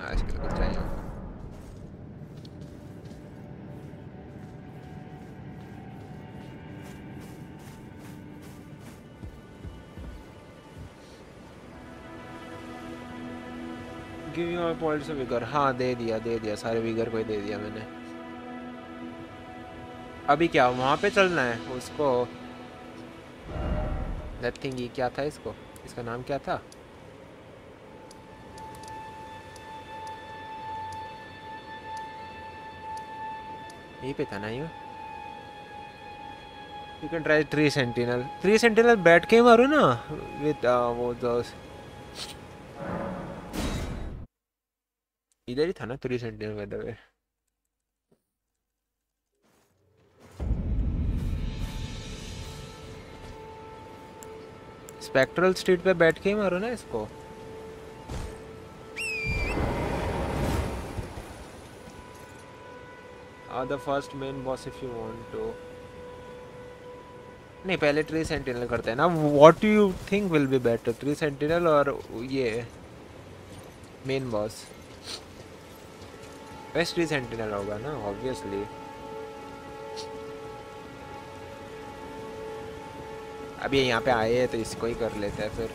S2: आज गिव यू पॉइंट्स विगर हाँ दे दिया दे दिया, सारे विगर को ही दे दिया मैंने। अभी क्या, वहाँ पे चलना है? उसको दैट थिंग क्या था इसको? इसका नाम क्या था? यही पे था ना ये? You can try three sentinel three sentinel बैठ के मारो ना। विद वो दोस्त इधर ही था ना three sentinel by the way spectral street पे बैठ के ही मारो ना इसको। Are the first main boss if you want to नहीं, पहले ट्री सेंटिनल करते हैं ना। What you think will be better tree sentinel और ये मेन बॉस बेस्ट सेंटिनल होगा ना ऑब्वियसली अभी यहाँ पे आए हैं तो इसको ही कर लेते हैं फिर।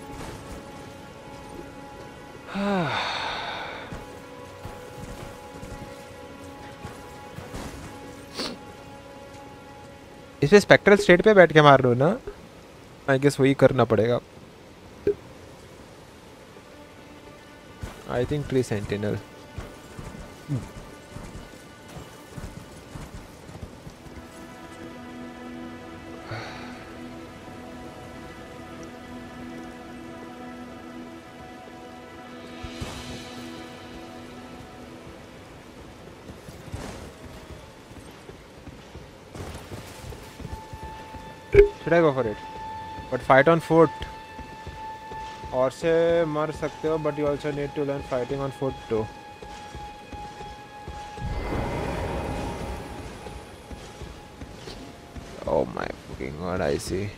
S2: इसे स्पेक्ट्रल स्टेट पे बैठ के मार लो ना? आई गेस वही करना पड़ेगा। I think tree sentinel Should go for it? But fight on foot. Horse mar sakte ho, but you also need to learn fighting on foot too. Oh my fucking god, I see.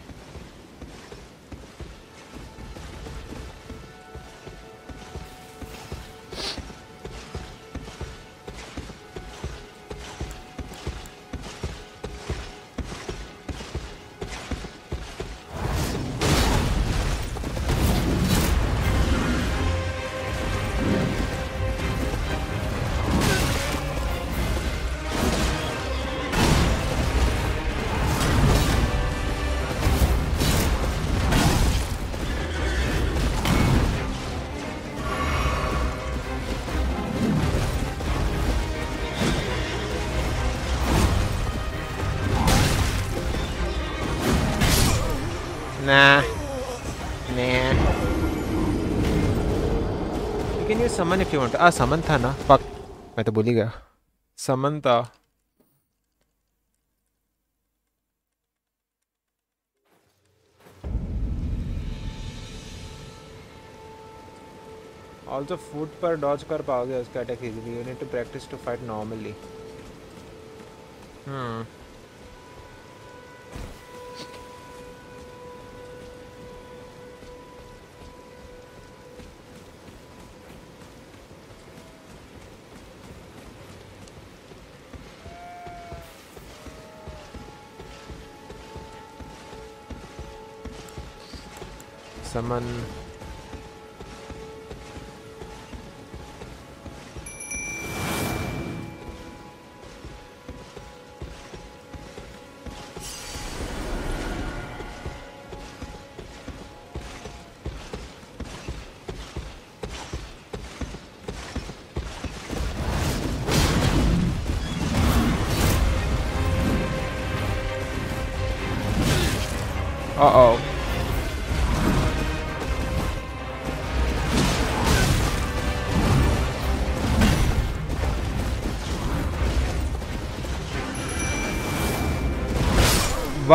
S2: Summon if you want. Ah, summon था ना. Fuck. मैं तो भूल ही गया. Summon था. Also foot पर dodge कर पाओगे उसका attack easily. You need to practice to fight normally. Hmm. wenn man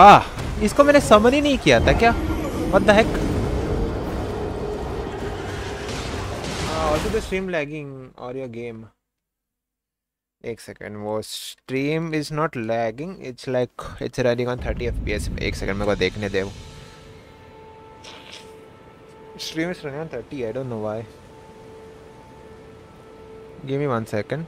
S2: वाह इसको मैंने समन ही नहीं किया था क्या? What the heck also the stream lagging or your game. एक सेकंड वो stream is not lagging it's like it's running on 30 FPS एक सेकंड मेरे को देखने दे वो. Stream is running on 30 I don't know why give me one second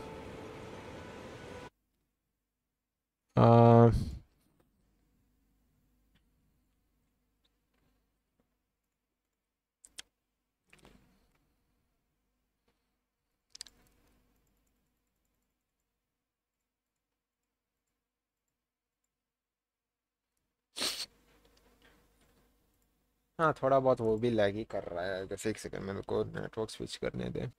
S2: हाँ थोड़ा बहुत वो भी लैग ही कर रहा है। जैसे एक सेकंड मेरे को नेटवर्क स्विच करने दे।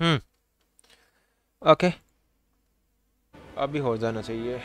S2: हम्म। ओके अभी हो जाना चाहिए।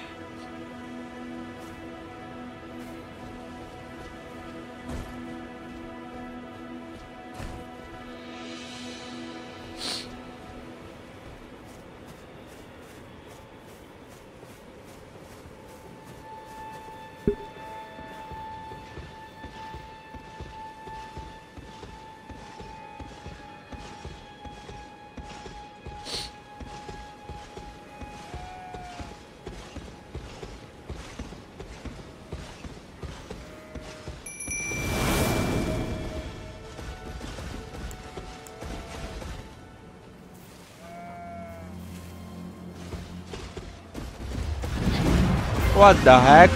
S2: What the heck?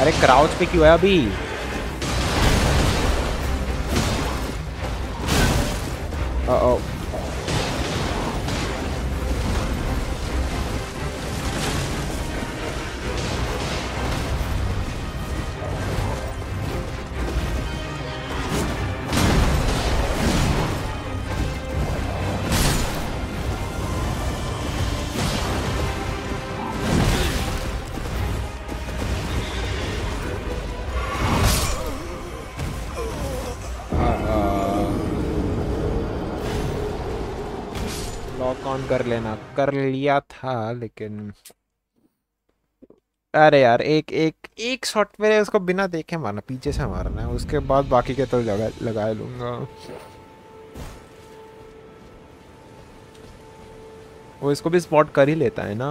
S2: अरे क्राउच पे क्यों है अभी कर लेना, कर लिया था, लेकिन अरे यार, एक एक एक शॉट मेरे उसको बिना देखे मारना, पीछे से मारना है, उसके बाद बाकी के तो लगा लगा लूँगा। वो इसको भी स्पॉट कर ही लेता है ना।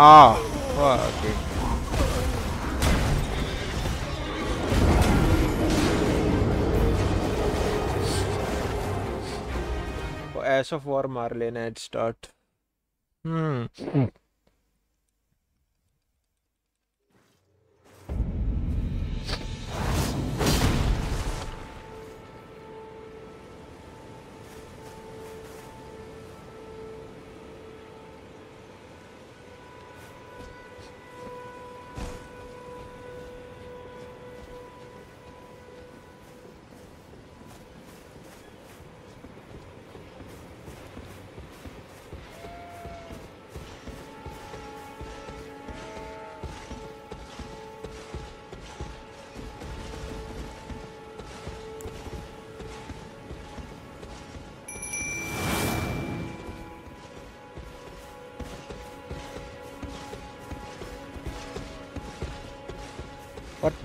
S2: Ah, fuck! fucking. Oh, of War Marlin at start. Hmm. hmm.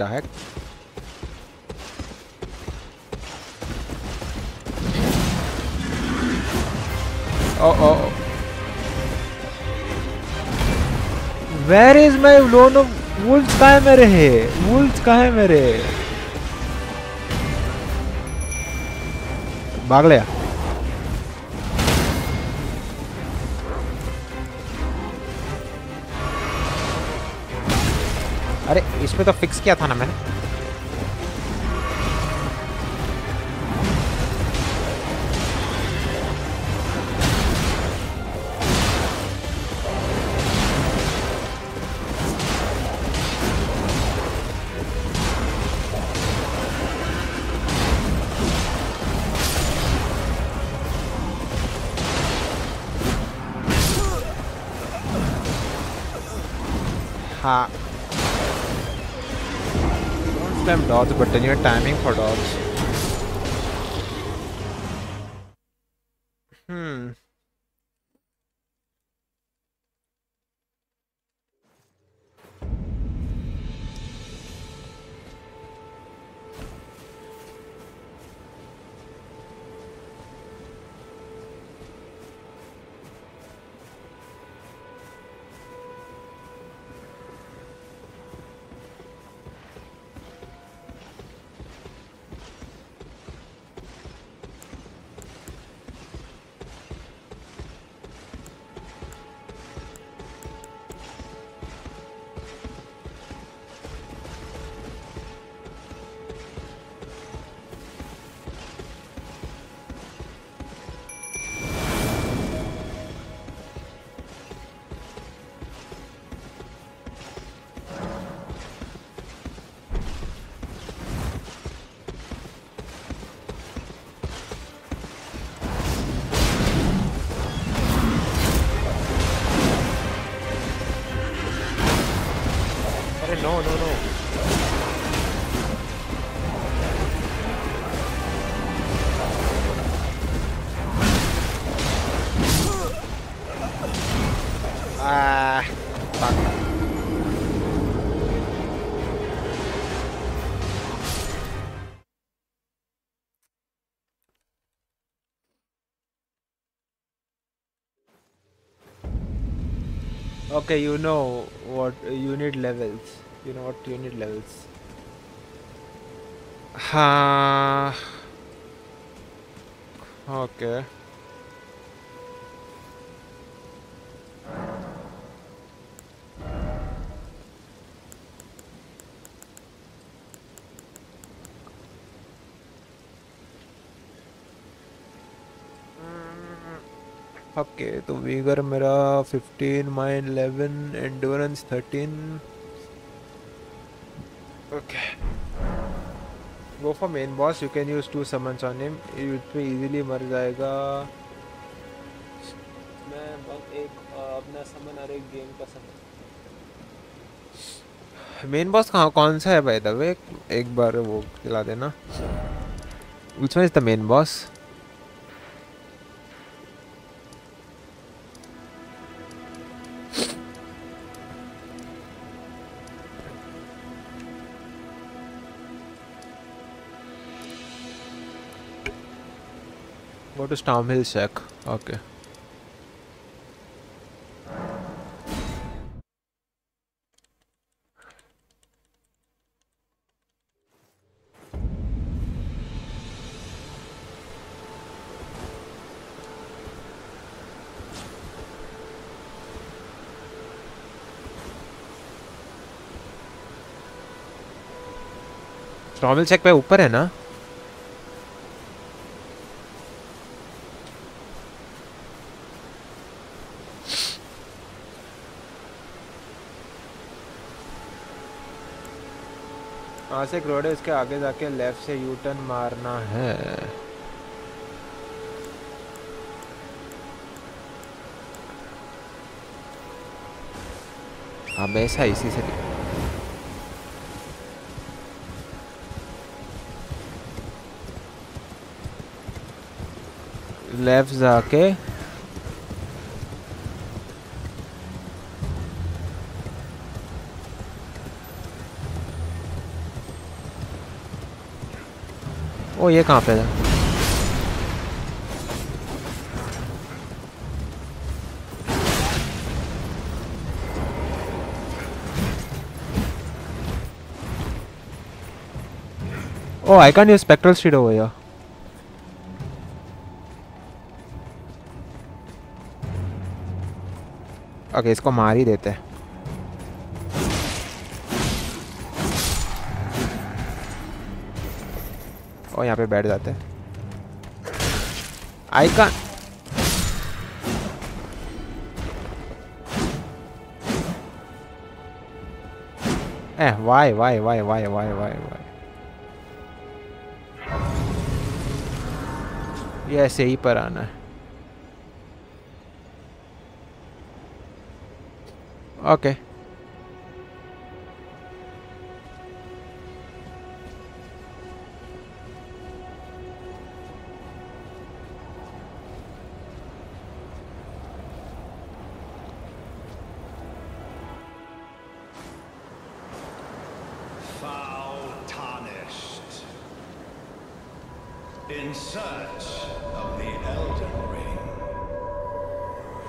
S2: क्या है। Oh O where is my lone wolves का है मेरे वुल्स कहा है मेरे भाग लिया इसमें तो फिक्स किया था ना मैंने। dogs, but anyway timing for dogs. Okay, you know what you need levels. You know what you need levels. Ha. okay. Okay तो वीगर मेरा 15 mine 11 endurance 13 okay go for main boss you can use two summons on him पे easily मर जाएगा. मैं बस एक अपना समन और एक गेम का समन मेन बॉस कहाँ कौन सा है भाई द वे एक बार वो खिला देना. Which one is the main boss? Go to Stormhill check. Okay. Stormhill check पे ऊपर है ना वहाँ से एक रोड है, उसके आगे जाके लेफ़्ट से यू टर्न मारना है। हमेशा इसी से लेफ़्ट जाके ओ, ये कहाँ पे था? ओ I can you spectral steed हो गया ओके इसको मार ही देते हैं। और यहाँ पे बैठ जाते हैं। I can a why why why why why why why ये ऐसे ही पर आना है। Okay okay.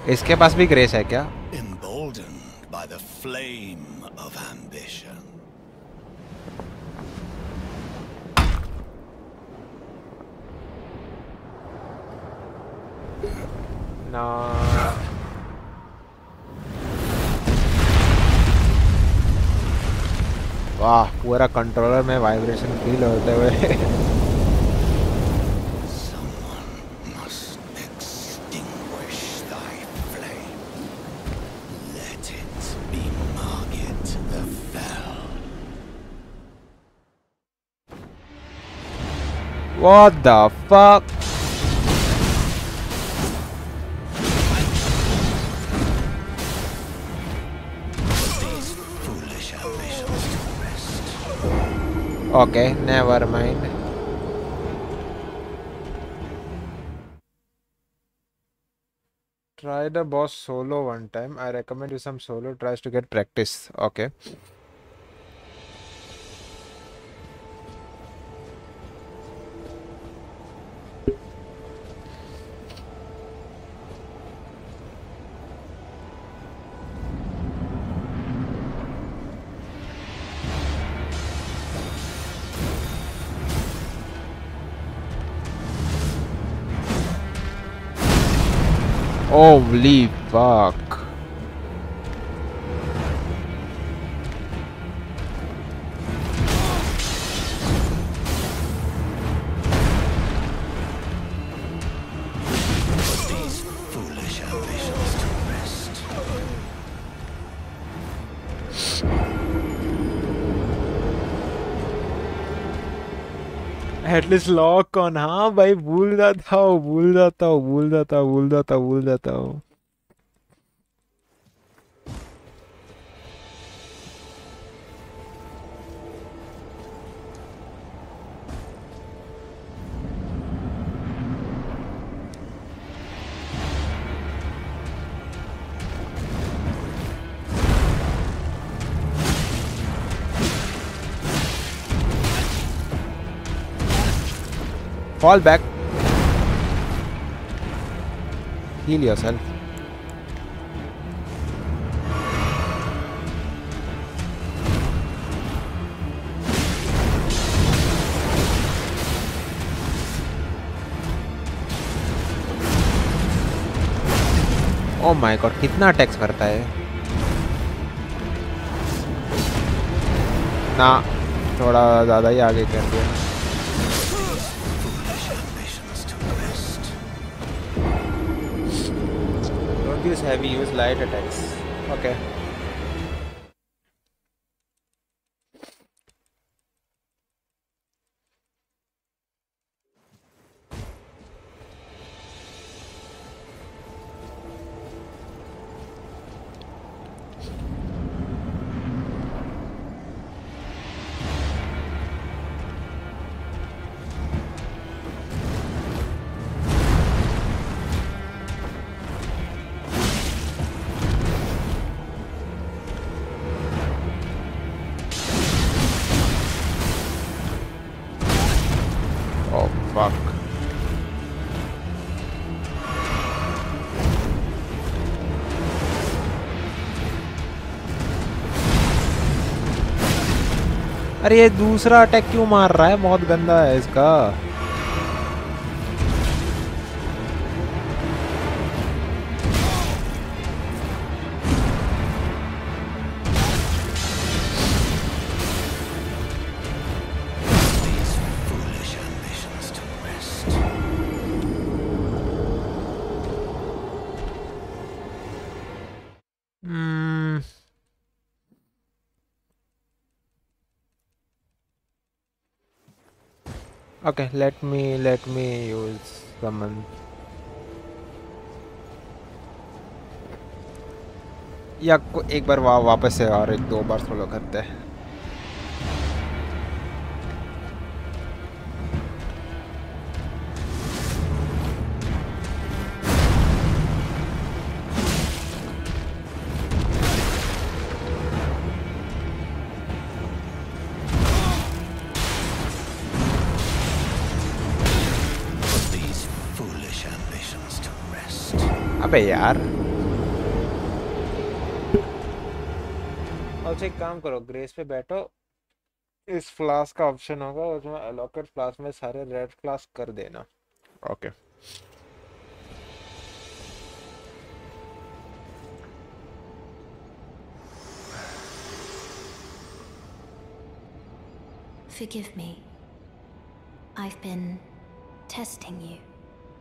S2: इसके पास भी ग्रेस है क्या Emboldened by the flame of ambition. No. वाह पूरा कंट्रोलर में वाइब्रेशन फील होते हुए [LAUGHS] What the fuck? Okay, never mind. Try the boss solo one time. I recommend you some solo tries to get practice. Okay. Holy fuck. At least lock on हाँ भाई, भूल जाता हूँ, भूल जाता हूँ, भूल जाता हूँ, भूल जाता हूँ, भूल जाता हूँ। Fall back. Heal yourself. Oh my god कितना अटैक्स करता है ना, थोड़ा ज़्यादा ही आगे कर दिया heavy, use light attacks. Okay. अरे ये दूसरा अटैक क्यों मार रहा है? बहुत गंदा है इसका। Okay, let me let me use summon. या एक बार वापस है और एक दो बार सोलो करते हैं अबे यार और एक काम करो ग्रेस पे बैठो। इस फ्लास्क का ऑप्शन होगा उसमें अलॉकेट फ्लास्क में सारे रेड फ्लास्क कर देना। Okay
S4: Forgive me. I've been testing you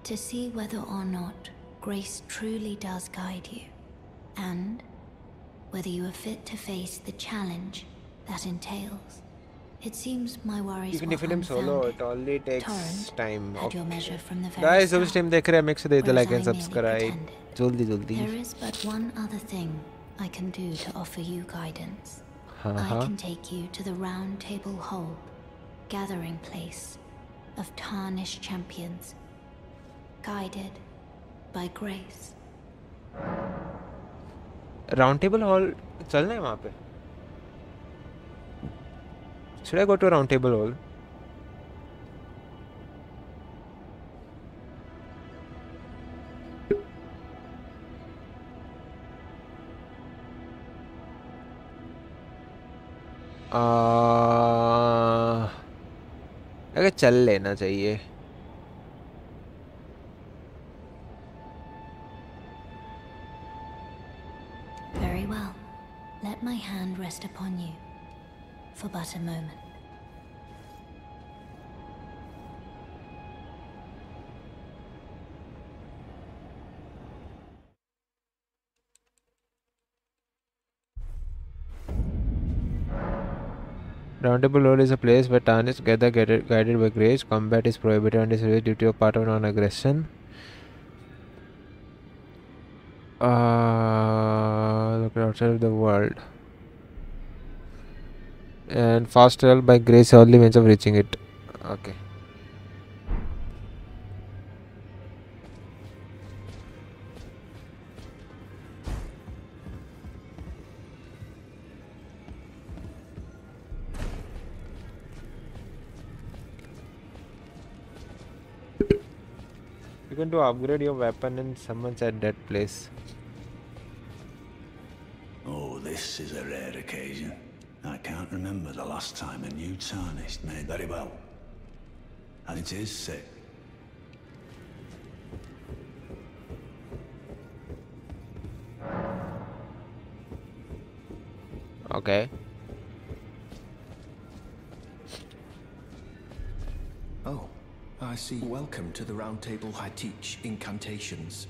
S4: to see whether or not Grace truly does guide you, and whether you are fit to face the challenge that entails. It seems my worries Even
S2: if I'm solo, it only takes time.
S4: Your measure from the
S2: Guys,
S4: every
S2: time dekh rahe hai, make sure
S4: they
S2: like and subscribe. Jaldi jaldi.
S4: There is but one other thing I can do to offer you guidance.
S2: Uh -huh.
S4: I
S2: uh-huh.
S4: can take you to the round table hall, gathering place of tarnished champions. Guided by grace.
S2: Round table hall चलना है वहाँ पे Should I go to round table hall? अगर चल लेना चाहिए
S5: hand rest upon you for but a moment.
S2: Roundtable Road is a place where tarnished gather guided, guided by grace. Combat is prohibited and is due to a part of non-aggression. Uh, look outside of the world. And fast travel by grace only means of reaching it. Okay. You can do upgrade your weapon and summons at that place.
S6: Oh, this is a rare occasion. I can't remember the last time a new tarnished made very well. And it is sick.
S2: Okay.
S7: Oh, I see. Welcome to the round table. I teach incantations,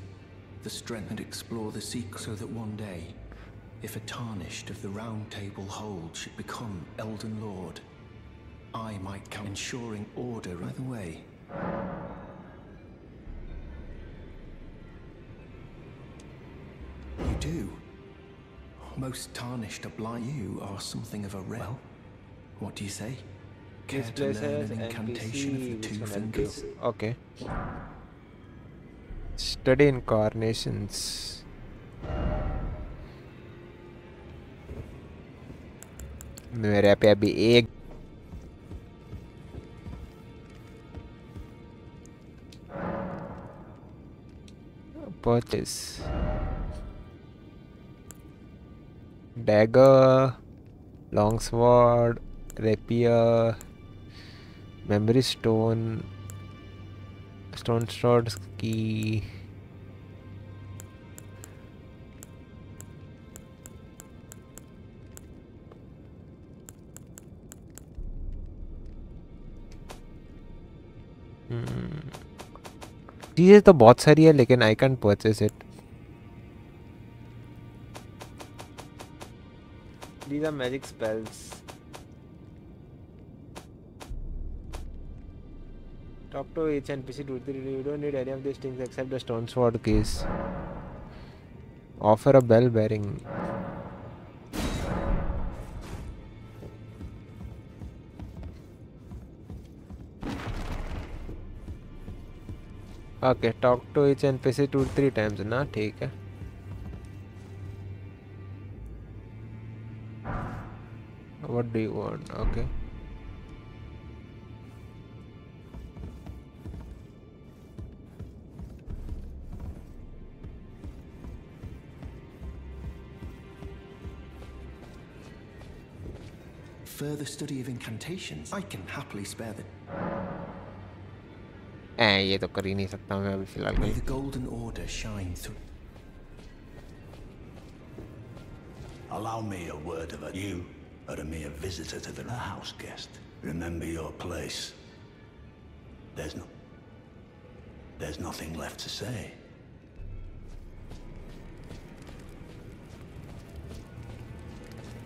S7: the strength, and explore the secret so that one day, if a tarnished of the round table hold should become Elden Lord, I might come ensuring order either way. You do. Most tarnished blind. You are something of a rare. Well, what do you say? Care
S2: This place
S7: learn
S2: has
S7: an incantation of the two
S2: can help you.
S7: fingers?
S2: Okay. Study incarnations. मेरे पे अभी एक पोटिस dagger long sword rapier memory stone stone स्टॉड्स की चीज़ें तो बहुत सारी है लेकिन I can't purchase it These are magic spells. Talk to each NPC to you don't need any of these things except the stone sword keys. Offer a bell bearing. Okay, talk to each NPC two three times ना ठीक है What do you want? Okay.
S7: Further study of incantations? I can happily spare the.
S2: Eh, ये तो कर ही नहीं सकता मैं अभी फिलहाल
S7: May
S2: कहीं
S7: the golden order shine through.
S6: Allow me a word of it. You are a mere visitor to the a house guest. Remember your place. There's no... There's nothing left to say.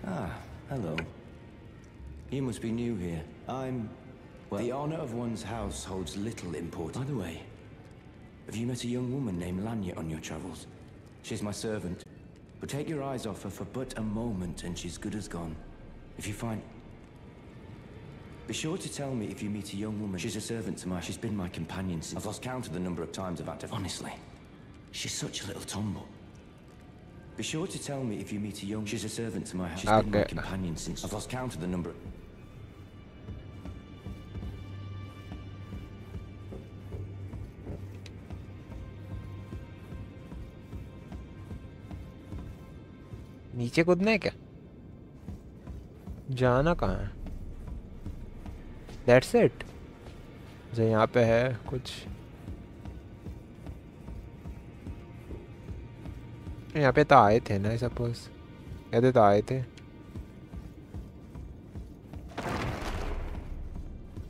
S8: Ah, hello. You must be new here. I'm... well, the honor of one's house holds little importance. By the way, have you met a young woman named Lanya on your travels? She's my servant. But take your eyes off her for but a moment and she's good as gone. If you find... Be sure to tell me if you meet a young woman. She's a servant to my... She's been my companion since... I've lost count of the number of times I've had to... Honestly, she's such a little tomboy. Be sure to tell me if you meet a young... She's a servant to my house. She's been my companion since... I've lost count of the number...
S2: नीचे कूदना है क्या? जाना कहाँ है? That's it जो यहाँ पे है, कुछ। यहाँ पे तो आए थे ना सपोज़ कहते तो आए थे।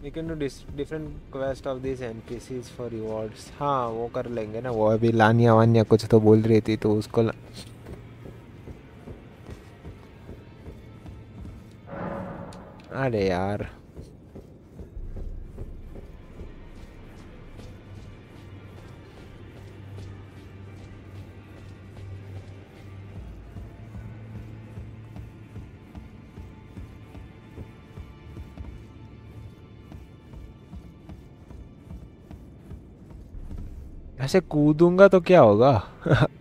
S2: We can do different quest of this NPCs for rewards हाँ वो कर लेंगे ना, वो अभी लानिया वानिया कुछ तो बोल रही थी तो उसको अरे यार ऐसे कूदूँगा तो क्या होगा? [LAUGHS]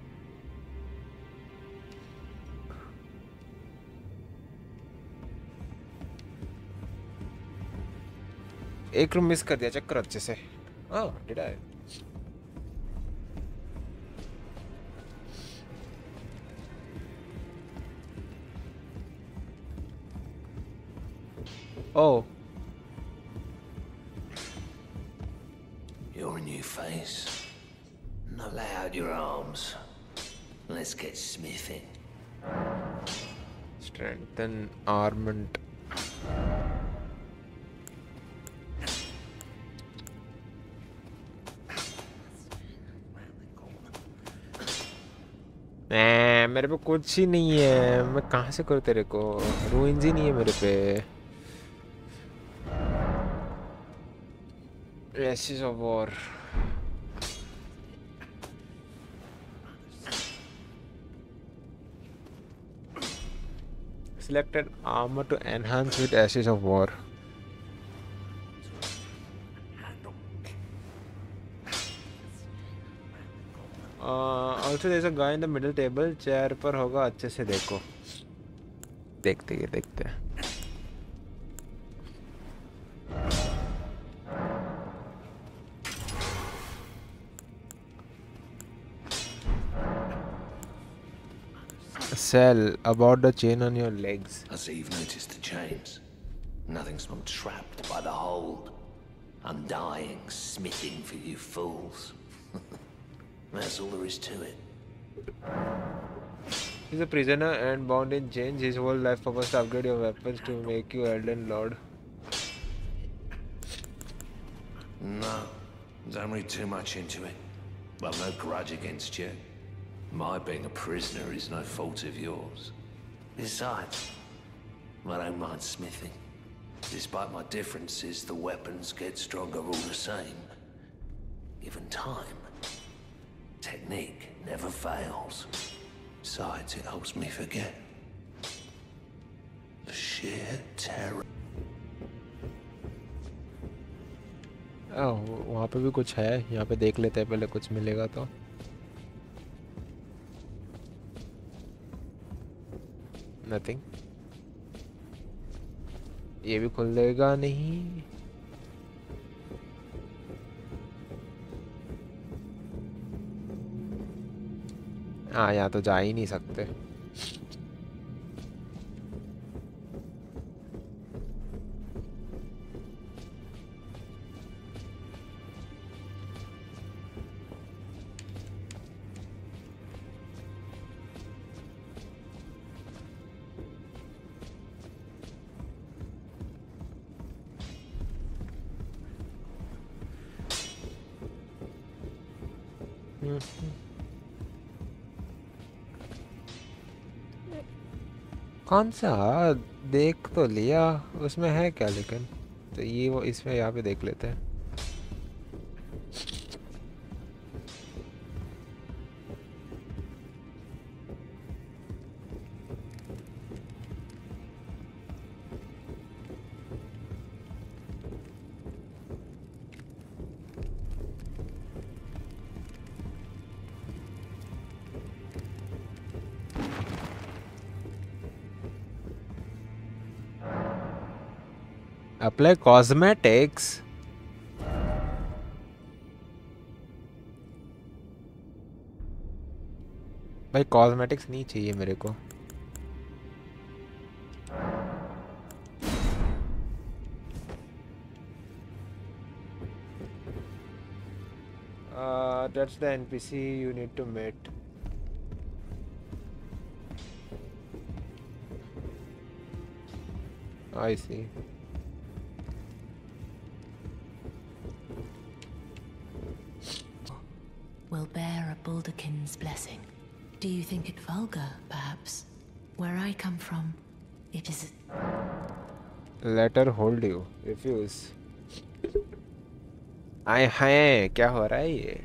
S2: एक रूम मिस कर दिया चक्कर अच्छे से ओह did I Oh,
S9: You're a new face. Now lay out your arms. Let's get smithing.
S2: strengthen armament. मेरे पे कुछ ही नहीं है। मैं कहाँ से करूँ तेरे को? रूइंज ही नहीं है मेरे पे। Racist of war selected armour to enhance with ashes of war ah also there's a guy in the middle table chair par hoga acche se dekho dekhte hai dekhte Cell about the chain on your legs.
S9: I see you've noticed the chains. Nothing's not trapped by the hold. I'm dying, smithing for you fools. [LAUGHS] That's all there is to it.
S2: He's a prisoner and bound in chains. His whole life purpose to upgrade your weapons to make you Elden Lord.
S9: No, don't read too much into it. Well, no grudge against you. My being a prisoner is no fault of yours. Besides, I don't mind smithing. Despite my differences, the weapons get stronger all the same. Given time, technique never fails. Besides, it helps me forget. The sheer terror.
S2: Oh वहाँ पे भी कुछ है यहाँ पे देख लेते हैं पहले कुछ मिलेगा तो नथिंग ये भी खुलेगा नहीं हाँ यहाँ तो जा ही नहीं सकते। कौन सा देख तो लिया, उसमें है क्या लेकिन? तो ये वो, इसमें यहाँ पे देख लेते हैं। apply cosmetics भाई कॉस्मेटिक्स नहीं चाहिए मेरे को Uh, that's the NPC you need to meet. I see.
S5: will bear a Baldakin's blessing. Do you think it vulgar, perhaps? Where I come from, it is.
S2: Let her hold you. Refuse. आए हैं क्या हो रहा है ये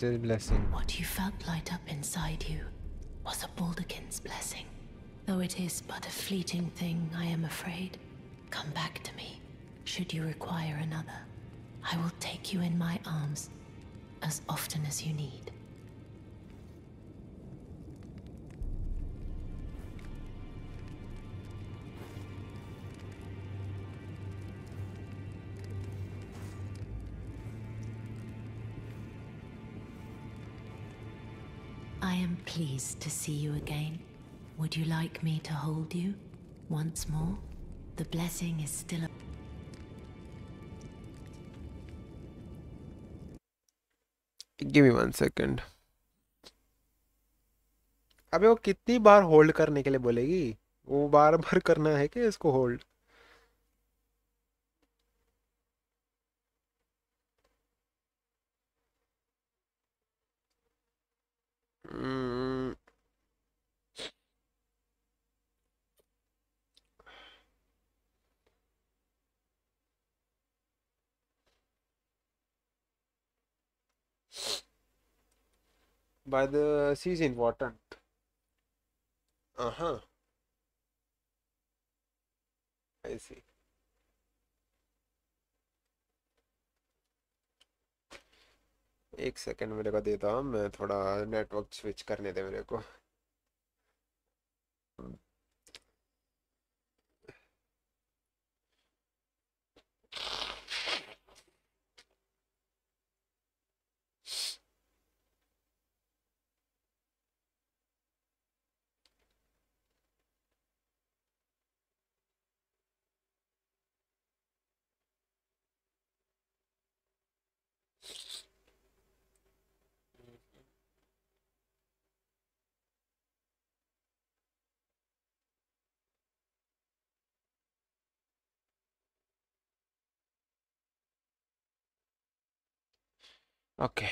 S2: Blessing.
S5: What you felt light up inside you was a Baldakin's blessing. Though it is but a fleeting thing, I am afraid. Come back to me, should you require another. I will take you in my arms as often as you need. pleased to see you again. Would you like me to hold you once more? The blessing is still. A-
S2: Give me one second. अबे वो कितनी बार hold करने के लिए बोलेगी वो बार बार करना है कि इसको hold By the C is important. Uh-huh. I see. एक सेकंड मेरे को देता हूँ मैं थोड़ा नेटवर्क स्विच करने दे मेरे को ओके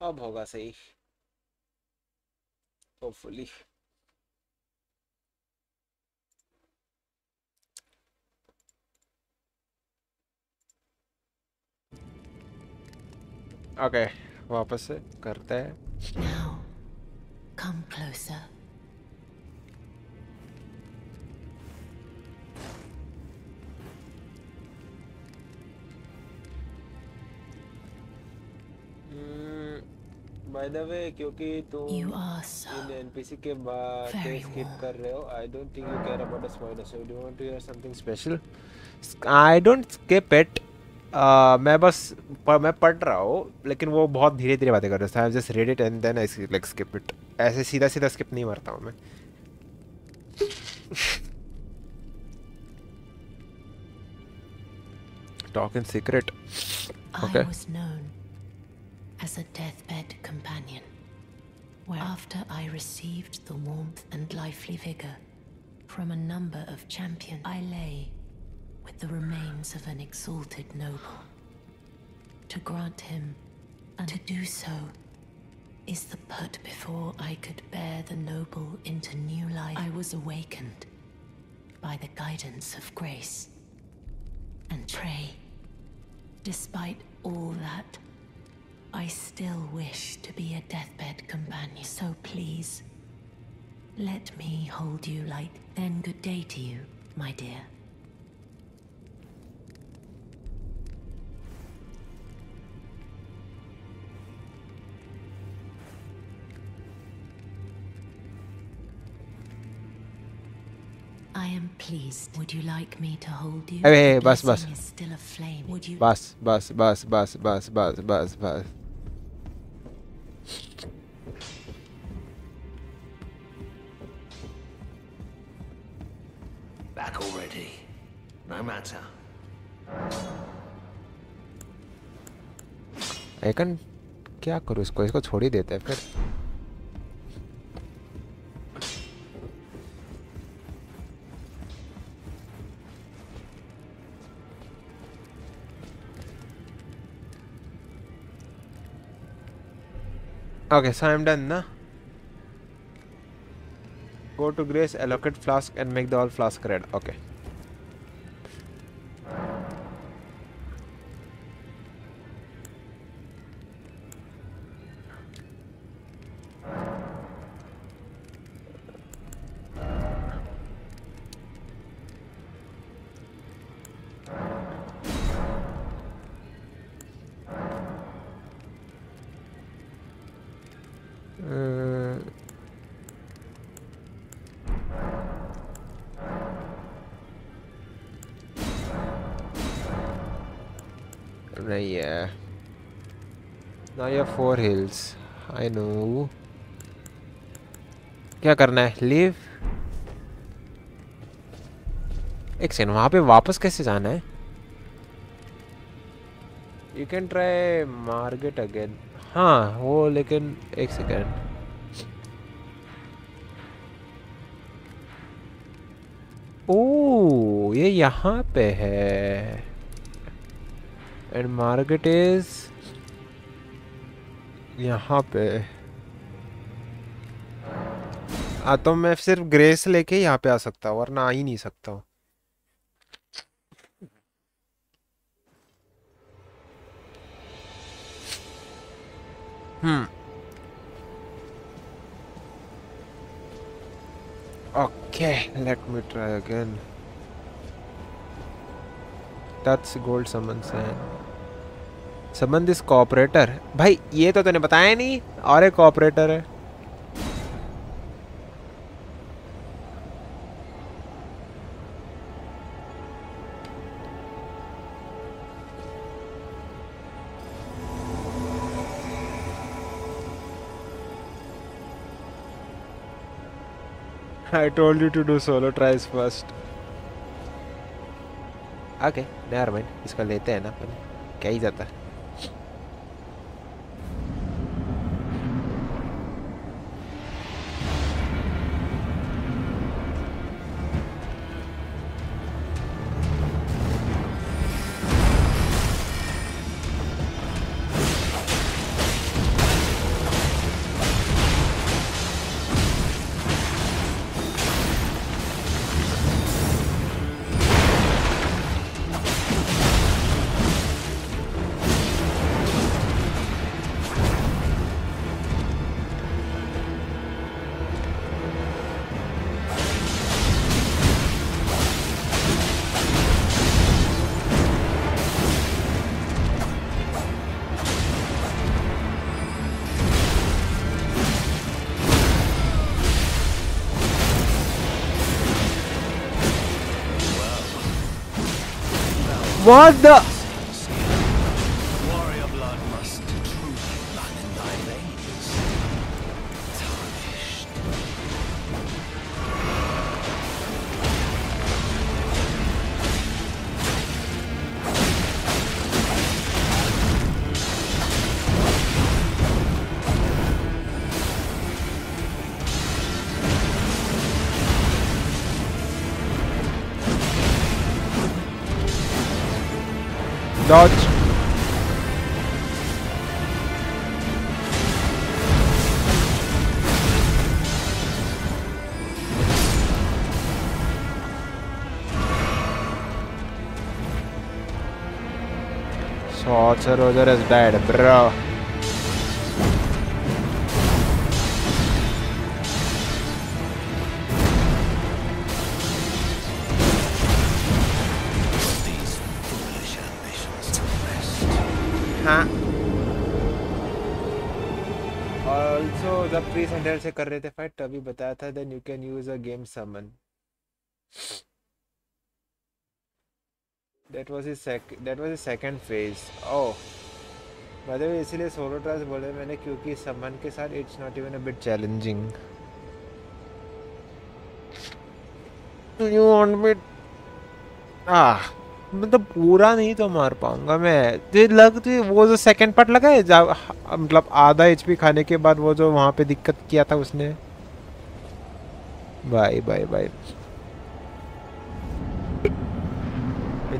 S2: अब होगा सही होपफुली ओके वापस से करते हैं।
S5: Now, come closer.
S2: By the way क्योंकि तुम
S5: so
S2: इन एनपीसी के बाद स्किप कर रहे हो I don't think you care about the spoiler so do want to hear something special I don't skip it मैं बस प, मैं पढ़ रहा हूँ लेकिन वो बहुत धीरे धीरे बातें कर रहा था just read it and then I like skip it ऐसे सीधा सीधा स्किप नहीं मारता हूँ मैं talk in secret Okay.
S5: I was known as a deathbed companion, where after I received the warmth and lively vigor from a number of champions, I lay with the remains of an exalted noble. To grant him, and to do so, is the put before I could bear the noble into new life. I was awakened by the guidance of grace and pray. Despite all that, I still wish to be a deathbed companion. So please, let me hold you like. Then good day to you, my dear.
S10: I am pleased. Would you like me to hold you?
S2: Hey, hey, bas,
S10: bas. Still aflame. Would you?
S2: Bas, bas, bas, bas, bas, bas, bas, bas.
S9: Back already. No matter.
S2: I can क्या करूँ इसको इसको छोड़ ही देते हैं फिर Okay, so I'm done, na? Go to Grace, allocate flask, and make the all flask red. Okay. Now hills I know. क्या करना है? लीव एक सेकंड वहाँ पे वापस कैसे जाना है? You can try market again हाँ वो लेकिन एक सेकेंड ओ ये यहाँ पे है। एंड मार्केट इज़ यहाँ पे। आ तो मैं सिर्फ़ ग्रेस लेके यहाँ पे आ सकता हूँ, वरना आ ही नहीं सकता हूँ। हम्म। Okay let me try again that's gold summons है संबंध इस कॉपरेटर भाई ये तो तूने बताया नहीं और एक कॉपरेटर है I told you to do solo tries first. Okay, never mind. इसको लेते हैं ना अपन क्या ही जाता है What the? Sir Roger has died, bro. हाँ। कर रहे थे फाइट तभी बताया था then you can use a game summon That was his sec. That was his second phase. Oh. By the way, इसलिए सोलो ट्रायल्स बोले मैंने क्योंकि समन के साथ it's not even a bit challenging you want me ah मतलब पूरा नहीं तो मार पाऊँगा मैं तो लग तो वो जो सेकंड पार्ट लगा है मतलब आधा एचपी खाने के बाद वो जो वहाँ पे दिक्कत किया था उसने bye bye bye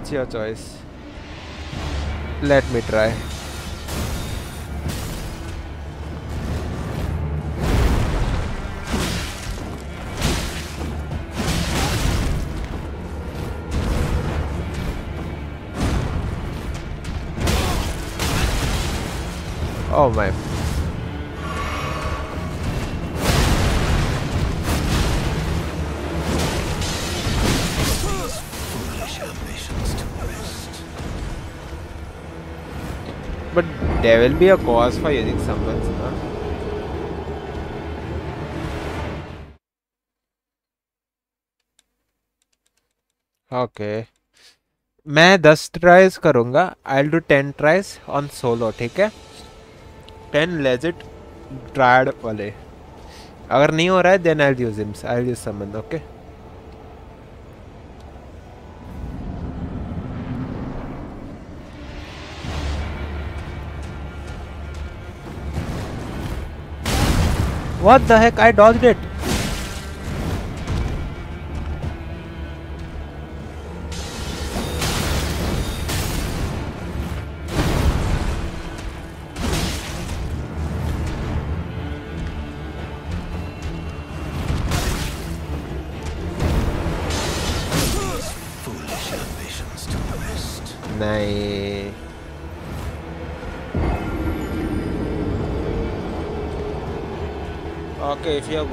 S2: It's your choice. Let me try. Oh my But there will be a cause for using summons, no? Okay मैं दस ट्राइज करूँगा I do ten tries on solo ठीक है? टेन लेजिट ट्रायड वाले। अगर नहीं हो रहा है then I use hims I use summon okay What the heck? I dodged it.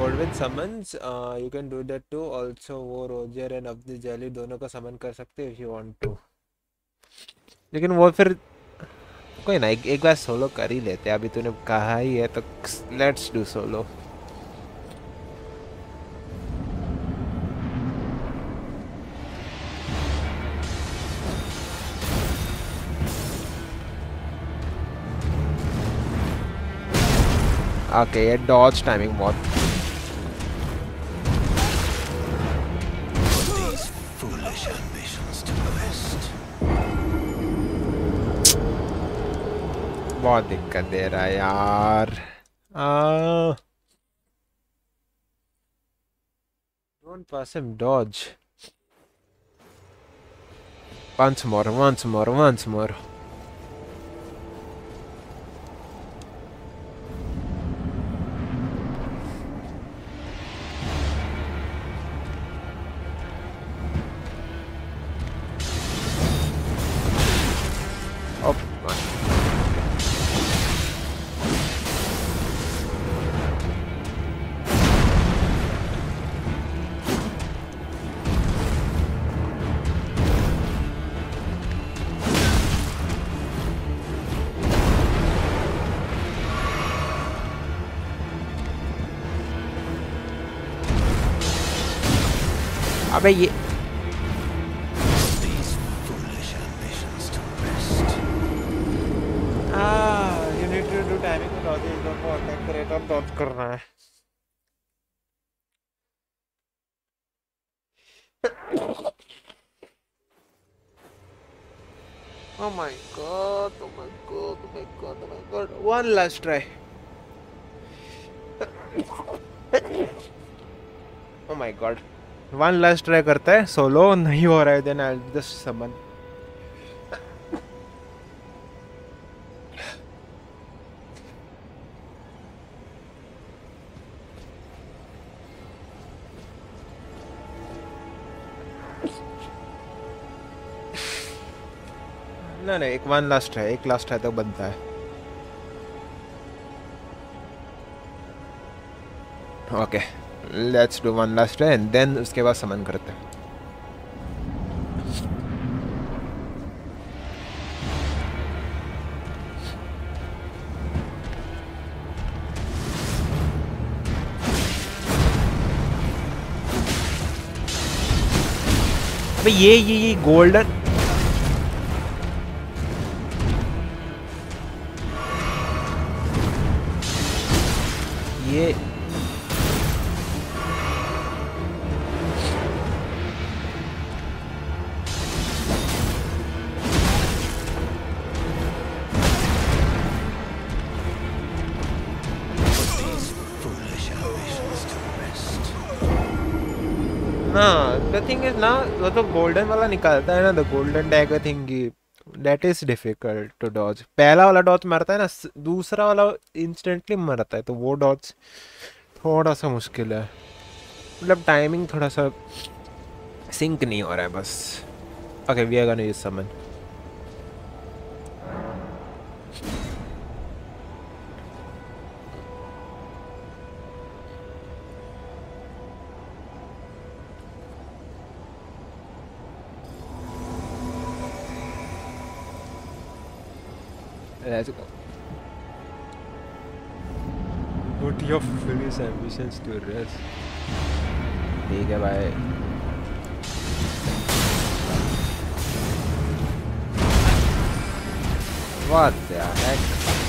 S2: With summons uh, you can do that too. Also वो Roger and अब्दी जैली दोनों का समन कर सकते इफ़ यू वांट टू लेकिन वो फिर कोई ना एक, एक बार सोलो कर ही लेते अभी तूने कहा ही है तो let's do solo Okay, a dodge timing mod. बहुत दिक्कत दे रहा है यार Don't pass him dodge. Once more, once more, once more. अबे ये करना है Oh my god, oh my god, oh my god, oh my god. One last try. oh my god. One last try करता है solo नहीं हो रहा है देन आई जस्ट समन नहीं नहीं, एक वन लास्ट है एक लास्ट है तो बनता है okay okay. Let's do one last and then उसके बाद समन करते हैं। अबे ये ये ये गोल्डन तो गोल्डन वाला निकालता है ना the golden dagger thing that is difficult to dodge पहला वाला डॉज मरता है ना दूसरा वाला इंस्टेंटली मरता है तो वो डॉज थोड़ा सा मुश्किल है। मतलब टाइमिंग थोड़ा सा सिंक नहीं हो रहा है, बस। Okay we are gonna use summon Let's go. Put your foolish ambitions to rest. ठीक है भाई What the heck?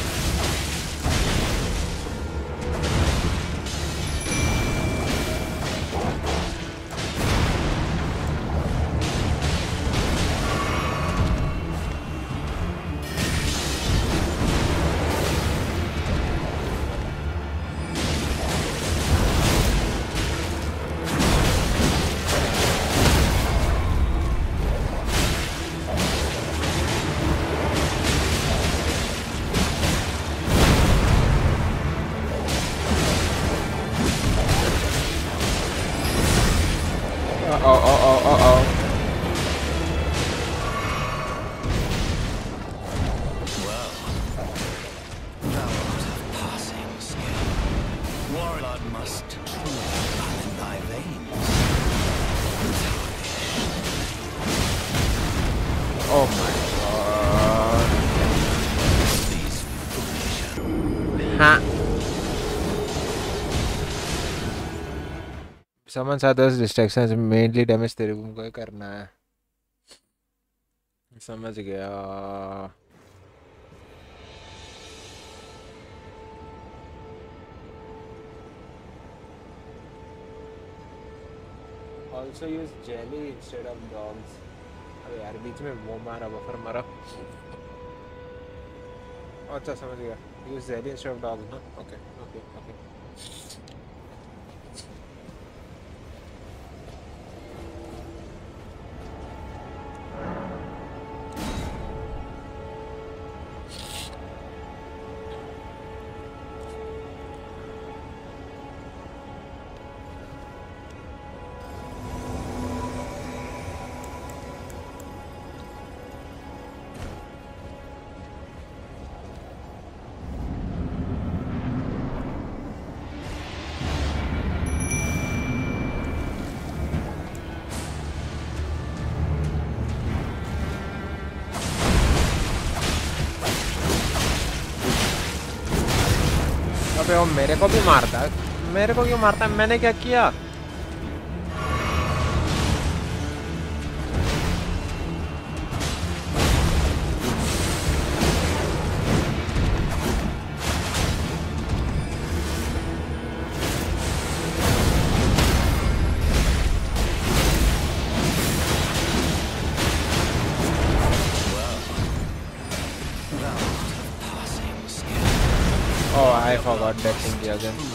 S2: Summons others distractions mainly damage तेरे को करना है समझ गया also use jelly instead of dogs अरे यार बीच में वो मारा बफर मारा अच्छा समझ गया use jelly instead of dogs ना ओके ओके ओके पे हो, मेरे को भी मारता है। मेरे को क्यों मारता है? मैंने क्या किया? I forgot that thing again.